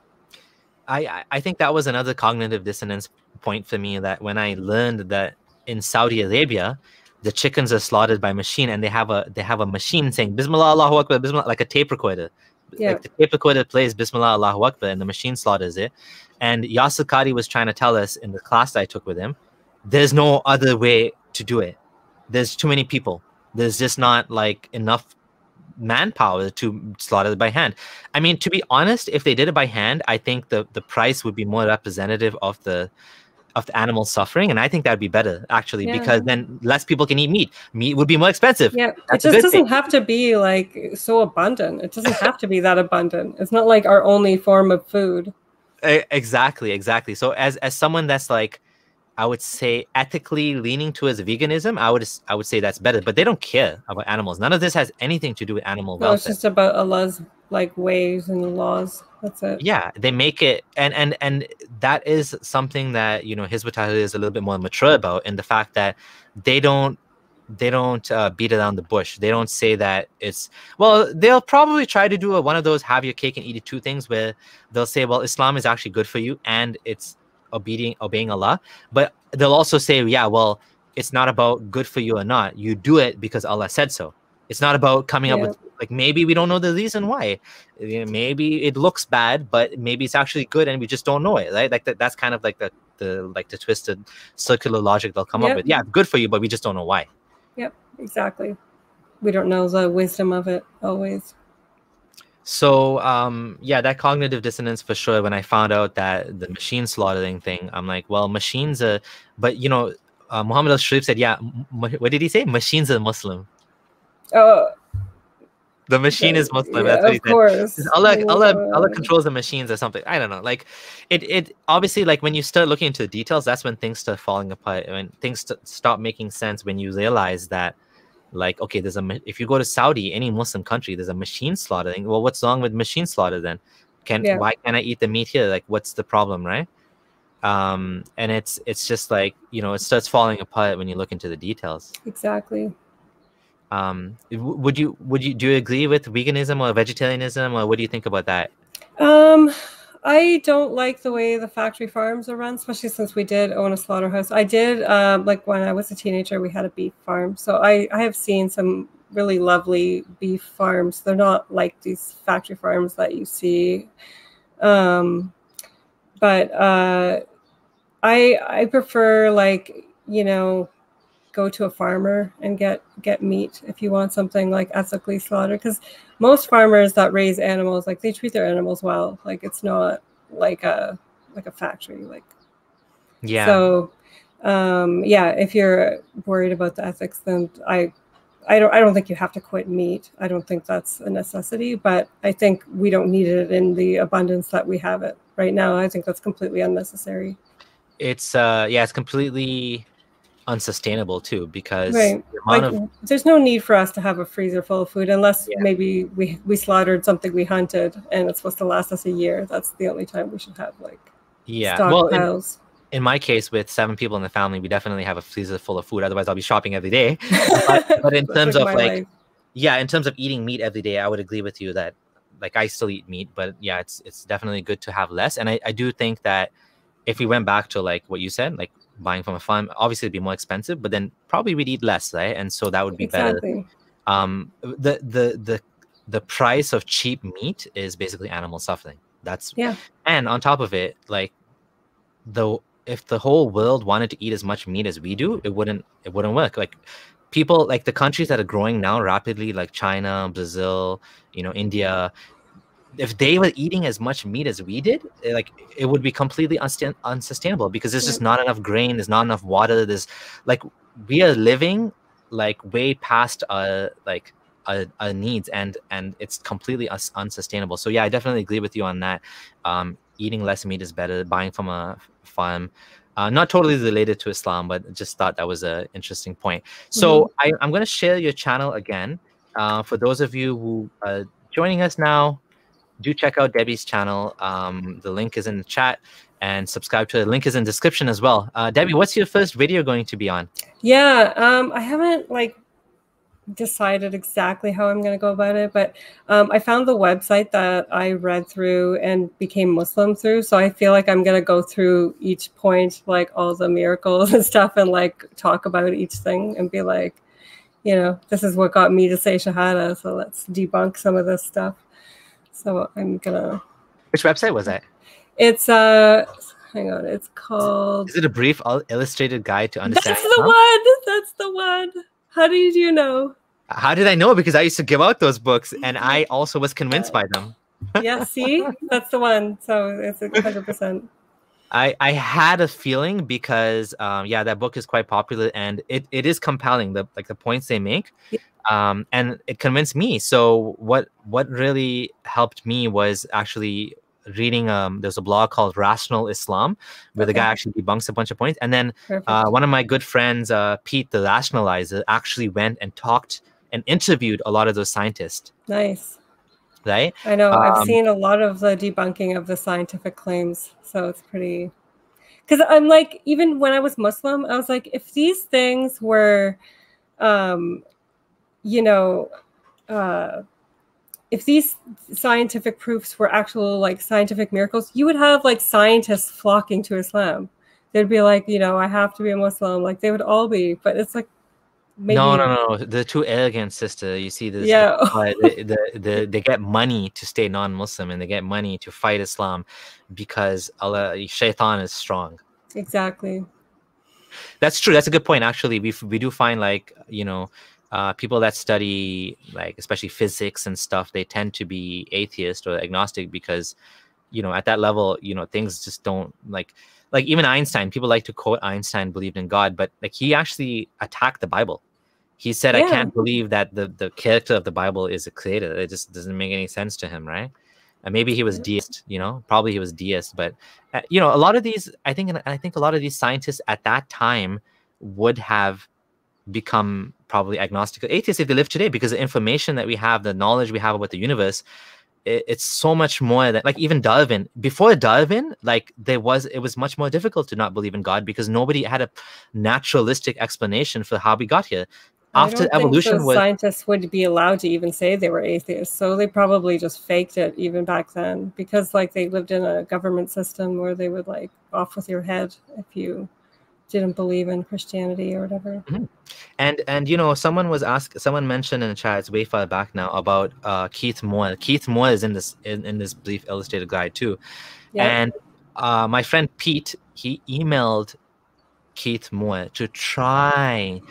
I I- think that was another cognitive dissonance point for me that when I learned that in Saudi Arabia the chickens are slaughtered by machine and they have a they have a machine saying Bismillah Allahu Akbar Bismillah like a tape recorder. Yeah. Like the tape recorder plays Bismillah Allahu Akbar and the machine slaughters it. And Yasir Qadhi was trying to tell us in the class that I took with him, there's no other way to do it. There's too many people. There's just not like enough manpower to slaughter it by hand. I mean, to be honest, if they did it by hand, I think the the price would be more representative of the of the animal suffering, and I think that'd be better actually Yeah. because then less people can eat meat. Meat would be more expensive. Yeah, it That's a just doesn't thing. have to be like so abundant. It doesn't have to be that abundant. It's not like our only form of food. Exactly, exactly. So as as someone that's like, I would say ethically leaning towards veganism, I would I would say that's better. But they don't care about animals. None of this has anything to do with animal No, it's just about Allah's like ways and laws. That's it. yeah they make it and and and that is something that you know Hizb ut-Tahrir is a little bit more mature about in the fact that they don't they don't uh, beat around the bush they don't say that it's well they'll probably try to do a, one of those have your cake and eat it two things where they'll say well islam is actually good for you and it's obeying obeying allah. But they'll also say yeah well it's not about good for you or not. You do it because allah said so. It's not about coming up with like maybe we don't know the reason why. Maybe it looks bad but maybe it's actually good and we just don't know it right? Like that, that's kind of like the the like the twisted circular logic they'll come up with. Yeah good for you but we just don't know why. Yep, Exactly. We don't know the wisdom of it always. So um yeah that cognitive dissonance for sure when i found out that the machine slaughtering thing i'm like well machines are but you know uh, muhammad al-sharif said yeah what did he say machines are muslim Oh, the machine is muslim yeah, that's what he of said course. Allah, Allah, Allah controls the machines or something. I don't know. Like, it, it obviously like when you start looking into the details, that's when things start falling apart. When things st- stop making sense. When you realize that, like, okay, there's a if you go to Saudi, any Muslim country, there's a machine slaughtering. Well, what's wrong with machine slaughter then? Can Yeah. why can't I eat the meat here? Like, what's the problem, right? Um, and it's it's just like you know, it starts falling apart when you look into the details. Exactly. Um, would you would you do you agree with veganism or vegetarianism or what do you think about that? Um, I don't like the way the factory farms are run, especially since we did own a slaughterhouse. I did, um, like when I was a teenager, we had a beef farm. So I, I have seen some really lovely beef farms. They're not like these factory farms that you see. Um, but uh, I I prefer like you know go to a farmer and get get meat if you want something like ethically slaughtered because most farmers that raise animals like they treat their animals well. Like it's not like a like a factory like Yeah. so um yeah if you're worried about the ethics then i i don't i don't think you have to quit meat. I don't think that's a necessity but i think we don't need it in the abundance that we have it right now. I think that's completely unnecessary. It's uh yeah it's completely unsustainable too because Right. the like of there's no need for us to have a freezer full of food unless Yeah. maybe we we slaughtered something we hunted and it's supposed to last us a year that's the only time we should have like yeah well in, stockpiles in my case with seven people in the family we definitely have a freezer full of food otherwise i'll be shopping every day [LAUGHS] but, but in terms of like life. yeah in terms of eating meat every day i would agree with you that like i still eat meat but yeah it's it's definitely good to have less and i, I do think that if we went back to like what you said like buying from a farm obviously it'd be more expensive but then probably we'd eat less right? And so that would be better. Um the the the the price of cheap meat is basically animal suffering. That's Yeah. and on top of it like though if the whole world wanted to eat as much meat as we do it wouldn't it wouldn't work. Like people like the countries that are growing now rapidly like china brazil you know india if they were eating as much meat as we did, it, like it would be completely unsustainable because there's just not enough grain, there's not enough water. There's like we are living like way past our like our needs, and and it's completely us- unsustainable. So yeah, I definitely agree with you on that. Um, eating less meat is better. Buying from a farm. Uh, not totally related to Islam, but just thought that was an interesting point. So Mm-hmm. I, I'm going to share your channel again. Uh, for those of you who are joining us now, do check out Debbie's channel. Um, the link is in the chat and subscribe to it. The link is in the description as well. Uh, Debbie, what's your first video going to be on? Yeah, um, I haven't like decided exactly how I'm going to go about it, but um, I found the website that I read through and became Muslim through. So I feel like I'm going to go through each point, like all the miracles [LAUGHS] and stuff, and like talk about each thing and be like, you know, this is what got me to say Shahada. So let's debunk some of this stuff. So I'm gonna. Which website was that? It's uh, hang on. It's called. Is it a brief il- illustrated guide to understand? That's the one. That's the one. How did you know? How did I know? Because I used to give out those books and I also was convinced by them. [LAUGHS] Yeah, see, that's the one. So it's a hundred percent. I, I had a feeling because um, yeah that book is quite popular and it, it is compelling the like the points they make Yeah. Um, and it convinced me so what what really helped me was actually reading um there's a blog called rational islam where the guy actually debunks a bunch of points and then uh, one of my good friends uh, pete the rationalizer actually went and talked and interviewed a lot of those scientists nice. right I know. I've um, seen a lot of the debunking of the scientific claims, so it's pretty. Because I'm like, even when I was Muslim, I was like, if these things were, um, you know, uh, if these scientific proofs were actual like scientific miracles, you would have like scientists flocking to Islam. They'd be like, you know, I have to be a Muslim. Like they would all be, but it's like, maybe no, no, no. They're too arrogant, sister. You see, this, Yeah. uh, the, [LAUGHS] the, the, they get money to stay non-Muslim, and they get money to fight Islam because Allah, Shaitan is strong. exactly. That's true. That's a good point. Actually, we we do find like you know, uh, people that study like especially physics and stuff, they tend to be atheist or agnostic because you know at that level, you know, things just don't like like even Einstein. People like to quote Einstein believed in God, but like he actually attacked the Bible. He said, "I can't believe that the the character of the Bible is a creator. It just doesn't make any sense to him, right?" And maybe he was deist, you know, probably he was deist, but uh, you know, a lot of these, I think, and I think a lot of these scientists at that time would have become probably agnostic or atheists if they live today, because the information that we have, the knowledge we have about the universe, it, it's so much more than like even Darwin. Before Darwin, like there was, it was much more difficult to not believe in God because nobody had a naturalistic explanation for how we got here. After evolution was scientists would be allowed to even say they were atheists, so they probably just faked it even back then because like they lived in a government system where they would like off with your head if you didn't believe in Christianity or whatever. And and you know, someone was asked, someone mentioned in the chat, it's way far back now, about uh, Keith Moore. Keith Moore is in this in, in this brief Illustrated guide too. Yeah. And uh, my friend Pete, he emailed Keith Moore to try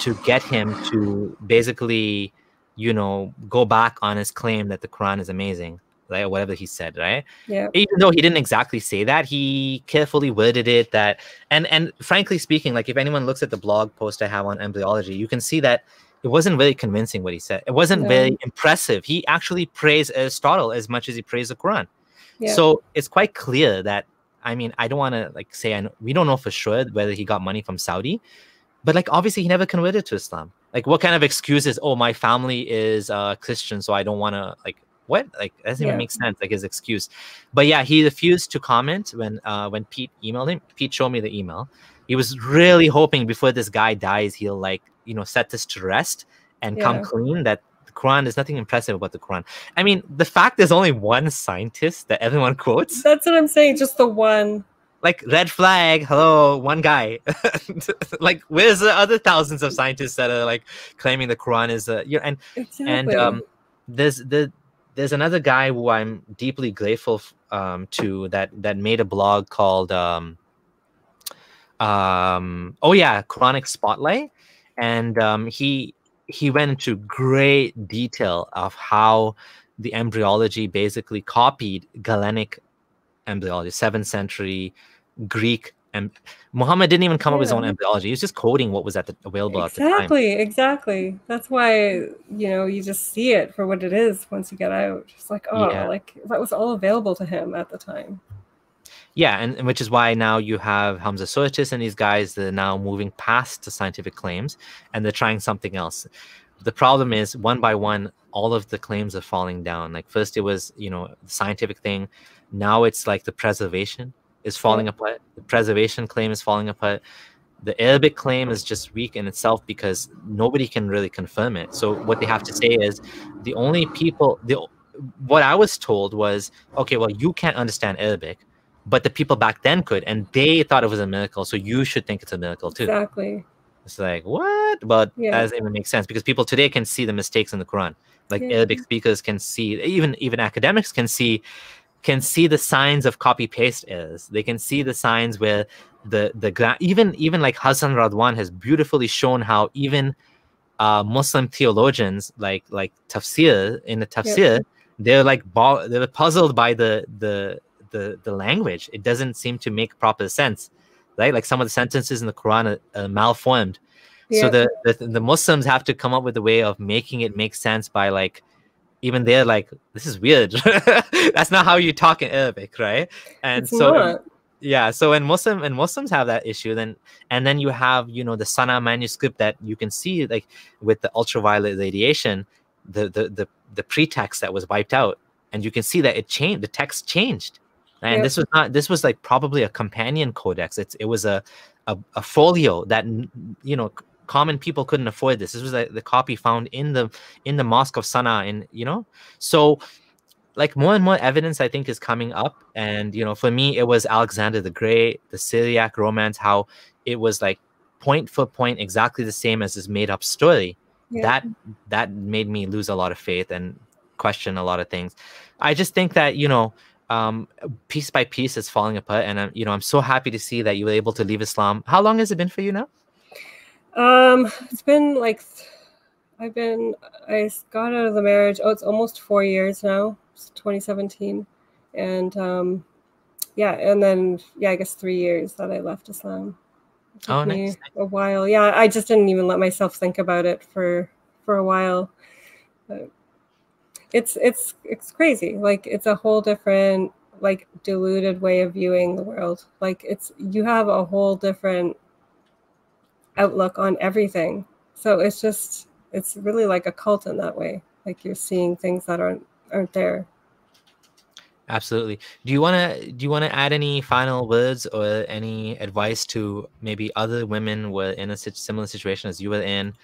to get him to basically, you know, go back on his claim that the Quran is amazing, right? Or whatever he said, right? yeah. even though he didn't exactly say that he carefully worded it that and and frankly speaking like if anyone looks at the blog post i have on embryology you can see that it wasn't really convincing what he said it wasn't No. very impressive he actually praised aristotle as much as he praised the quran Yeah. so it's quite clear that i mean i don't want to like say I know, we don't know for sure whether he got money from saudi but like obviously he never converted to islam like what kind of excuses? oh my family is uh christian so i don't want to like what like that doesn't Yeah. even make sense like his excuse but yeah he refused to comment when uh when pete emailed him pete showed me the email he was really hoping before this guy dies he'll like you know set this to rest and come clean that the quran there's nothing impressive about the quran i mean the fact there's only one scientist that everyone [LAUGHS] quotes That's what I'm saying. Just the one. like red flag hello one guy [LAUGHS] like where's the other thousands of scientists that are like claiming the quran is a you know, and Exactly. and um there's the there's another guy who i'm deeply grateful um to that that made a blog called um um oh yeah quranic spotlight and um he he went into great detail of how the embryology basically copied Galenic embryology, seventh century Greek. And Muhammad didn't even come yeah. up with his own embryology. He was just quoting what was at the, available exactly, at the time. Exactly, exactly. That's why you know you just see it for what it is once you get out. It's like oh, yeah. like that was all available to him at the time. Yeah, and, and, which is why now you have Hamza Tzortzis and these guys that are now moving past the scientific claims and they're trying something else. The problem is one by one, all of the claims are falling down. Like first it was, you know, the scientific thing. Now it's like the preservation is falling yeah. apart. The preservation claim is falling apart. The Arabic claim is just weak in itself because nobody can really confirm it. So what they have to say is the only people the what I was told was, okay, well, you can't understand Arabic but the people back then could, and they thought it was a miracle. So you should think it's a miracle too. Exactly. It's like what? But yeah. that doesn't even make sense because people today can see the mistakes in the Quran. Like yeah. Arabic speakers can see, even even academics can see, can see the signs of copy paste errors. They can see the signs where the the even even like Hassan Radwan has beautifully shown how even uh, Muslim theologians like like tafsir in the tafsir, they're like they're puzzled by the the the the language. It doesn't seem to make proper sense, right? Like some of the sentences in the Quran are, are malformed. Yeah. So the, the the Muslims have to come up with a way of making it make sense by like even they're like this is weird. [LAUGHS] That's not how you talk in Arabic, right? And it's so not. yeah, so when Muslim and Muslims have that issue, then and then you have you know the Sana'a manuscript that you can see like with the ultraviolet radiation, the the the the pretext that was wiped out, and you can see that it changed. The text changed and yep. this was not this was like probably a companion codex it's it was a a, a folio that you know common people couldn't afford this this was like the copy found in the in the mosque of Sana'a, and you know so like more and more evidence i think is coming up and you know for me it was alexander the great the syriac romance how it was like point for point exactly the same as this made up story yeah. that that made me lose a lot of faith and question a lot of things i just think that you know um, piece by piece is falling apart. And I'm, you know, I'm so happy to see that you were able to leave Islam. How long has it been for you now? Um, it's been like, I've been, I got out of the marriage. Oh, it's almost four years now. It's 2017. And, um, yeah. And then, yeah, I guess three years that I left Islam. oh, nice. A while. Yeah. I just didn't even let myself think about it for, for a while. But it's it's it's crazy like it's a whole different like diluted way of viewing the world like it's you have a whole different outlook on everything. So it's just it's really like a cult in that way. Like you're seeing things that aren't aren't there. Absolutely. Do you want to do you want to add any final words or any advice to maybe other women were in a similar situation as you were in?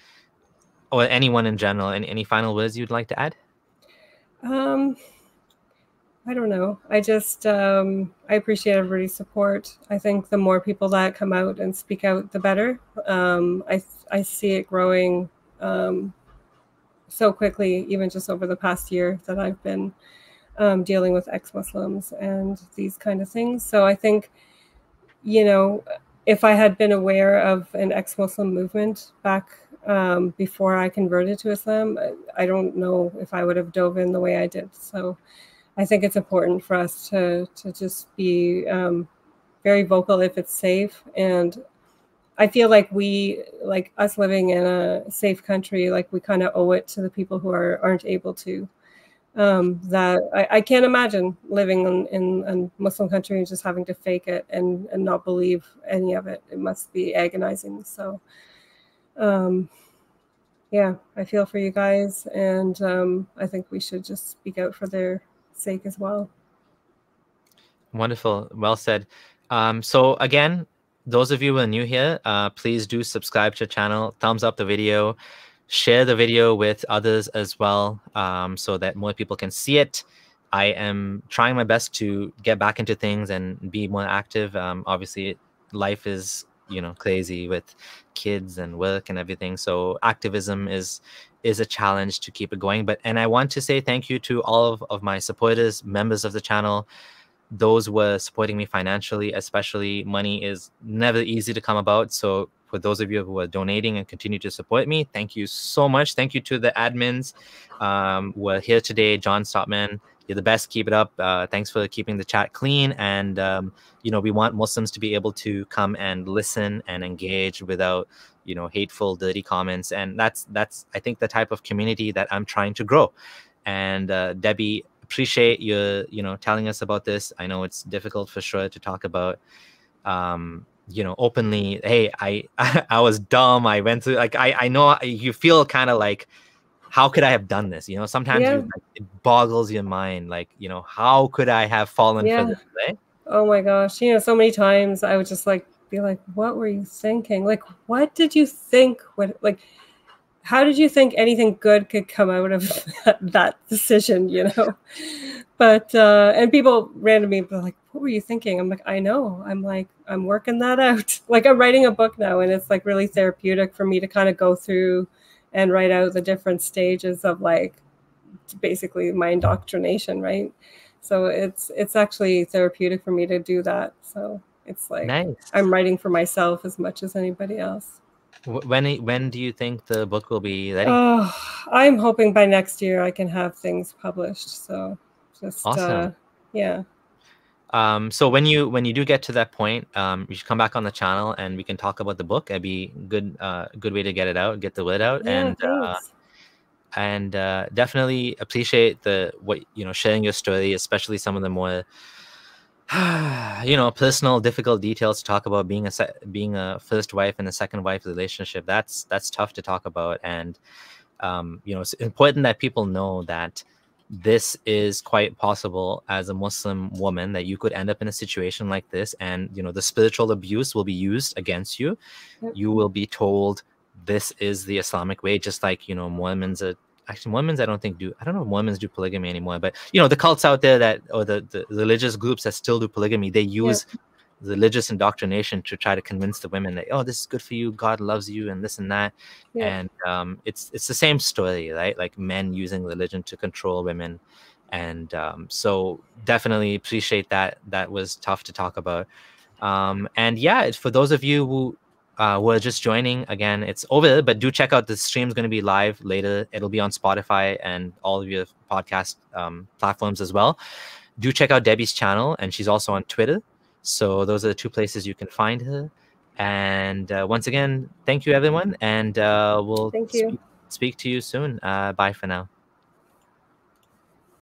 Or anyone in general any, any final words you'd like to add? Um, I don't know. I just um, I appreciate everybody's support. I think the more people that come out and speak out, the better. Um, I I see it growing um, so quickly, even just over the past year that I've been um, dealing with ex-Muslims and these kind of things. So I think, you know, if I had been aware of an ex-Muslim movement back um, before I converted to Islam, I, I don't know if I would have dove in the way I did. So I think it's important for us to to just be um, very vocal if it's safe. And I feel like we, like us living in a safe country, like we kind of owe it to the people who are aren't able to. Um, that I, I, can't imagine living in, in a Muslim country and just having to fake it and, and not believe any of it. It must be agonizing. So um, yeah, I feel for you guys, and um, I think we should just speak out for their sake as well. Wonderful, well said. Um, so again, those of you who are new here, uh, please do subscribe to the channel, thumbs up the video, share the video with others as well, um, so that more people can see it. I am trying my best to get back into things and be more active. Um, obviously, life is you know crazy with kids and work and everything so activism is is a challenge to keep it going but and i want to say thank you to all of, of my supporters members of the channel those were supporting me financially especially money is never easy to come about so for those of you who are donating and continue to support me, thank you so much. Thank you to the admins um, who are here today, John Stopman. You're the best. Keep it up. Uh, thanks for keeping the chat clean. And um, you know, we want Muslims to be able to come and listen and engage without you know hateful, dirty comments. And that's that's I think the type of community that I'm trying to grow. And uh, Debbie, appreciate you you know telling us about this. I know it's difficult for sure to talk about. Um, you know openly hey i [LAUGHS] i was dumb i went through like i i know you feel kind of like how could i have done this? You know sometimes yeah. you, like, it boggles your mind like you know how could i have fallen yeah. for this right? oh my gosh you know so many times i would just like be like what were you thinking? Like what did you think what like how did you think anything good could come out of [LAUGHS] that, that decision? You know? But uh and people randomly be like what were you thinking? I'm like i know. I'm like i'm working that out. [LAUGHS] Like i'm writing a book now and it's like really therapeutic for me to kind of go through and write out the different stages of like basically my indoctrination right so it's it's actually therapeutic for me to do that so it's like nice. i'm writing for myself as much as anybody else when when do you think the book will be ready? Oh, I'm hoping by next year I can have things published. So just uh, awesome. Uh, yeah. Um, so when you when you do get to that point, um, you should come back on the channel and we can talk about the book. It'd be good uh, good way to get it out, get the word out, yeah, and uh, and uh, definitely appreciate the what you know sharing your story, especially some of the more [SIGHS] you know personal difficult details to talk about being a se- being a first wife and a second wife relationship. That's that's tough to talk about. And um, you know it's important that people know that this is quite possible as a muslim woman that you could end up in a situation like this and you know the spiritual abuse will be used against you yep. you will be told this is the islamic way just like you know mormons are actually Mormons I don't think do I don't know if Mormons do polygamy anymore, but you know the cults out there that or the, the religious groups that still do polygamy, they use yeah. Religious indoctrination to try to convince the women that oh this is good for you, God loves you, and this and that, yeah. and um, it's it's the same story, right? Like men using religion to control women, and um, so definitely appreciate that. That was tough to talk about. Um, and yeah, for those of you who uh, who are just joining, again, it's over, but do check out the stream's going to be live later. It'll be on Spotify and all of your podcast um, platforms as well. Do check out Debbie's channel, and she's also on Twitter. So those are the two places you can find her. And uh, once again, thank you, everyone, and uh, we'll thank you. Speak, speak to you soon. Uh, bye for now.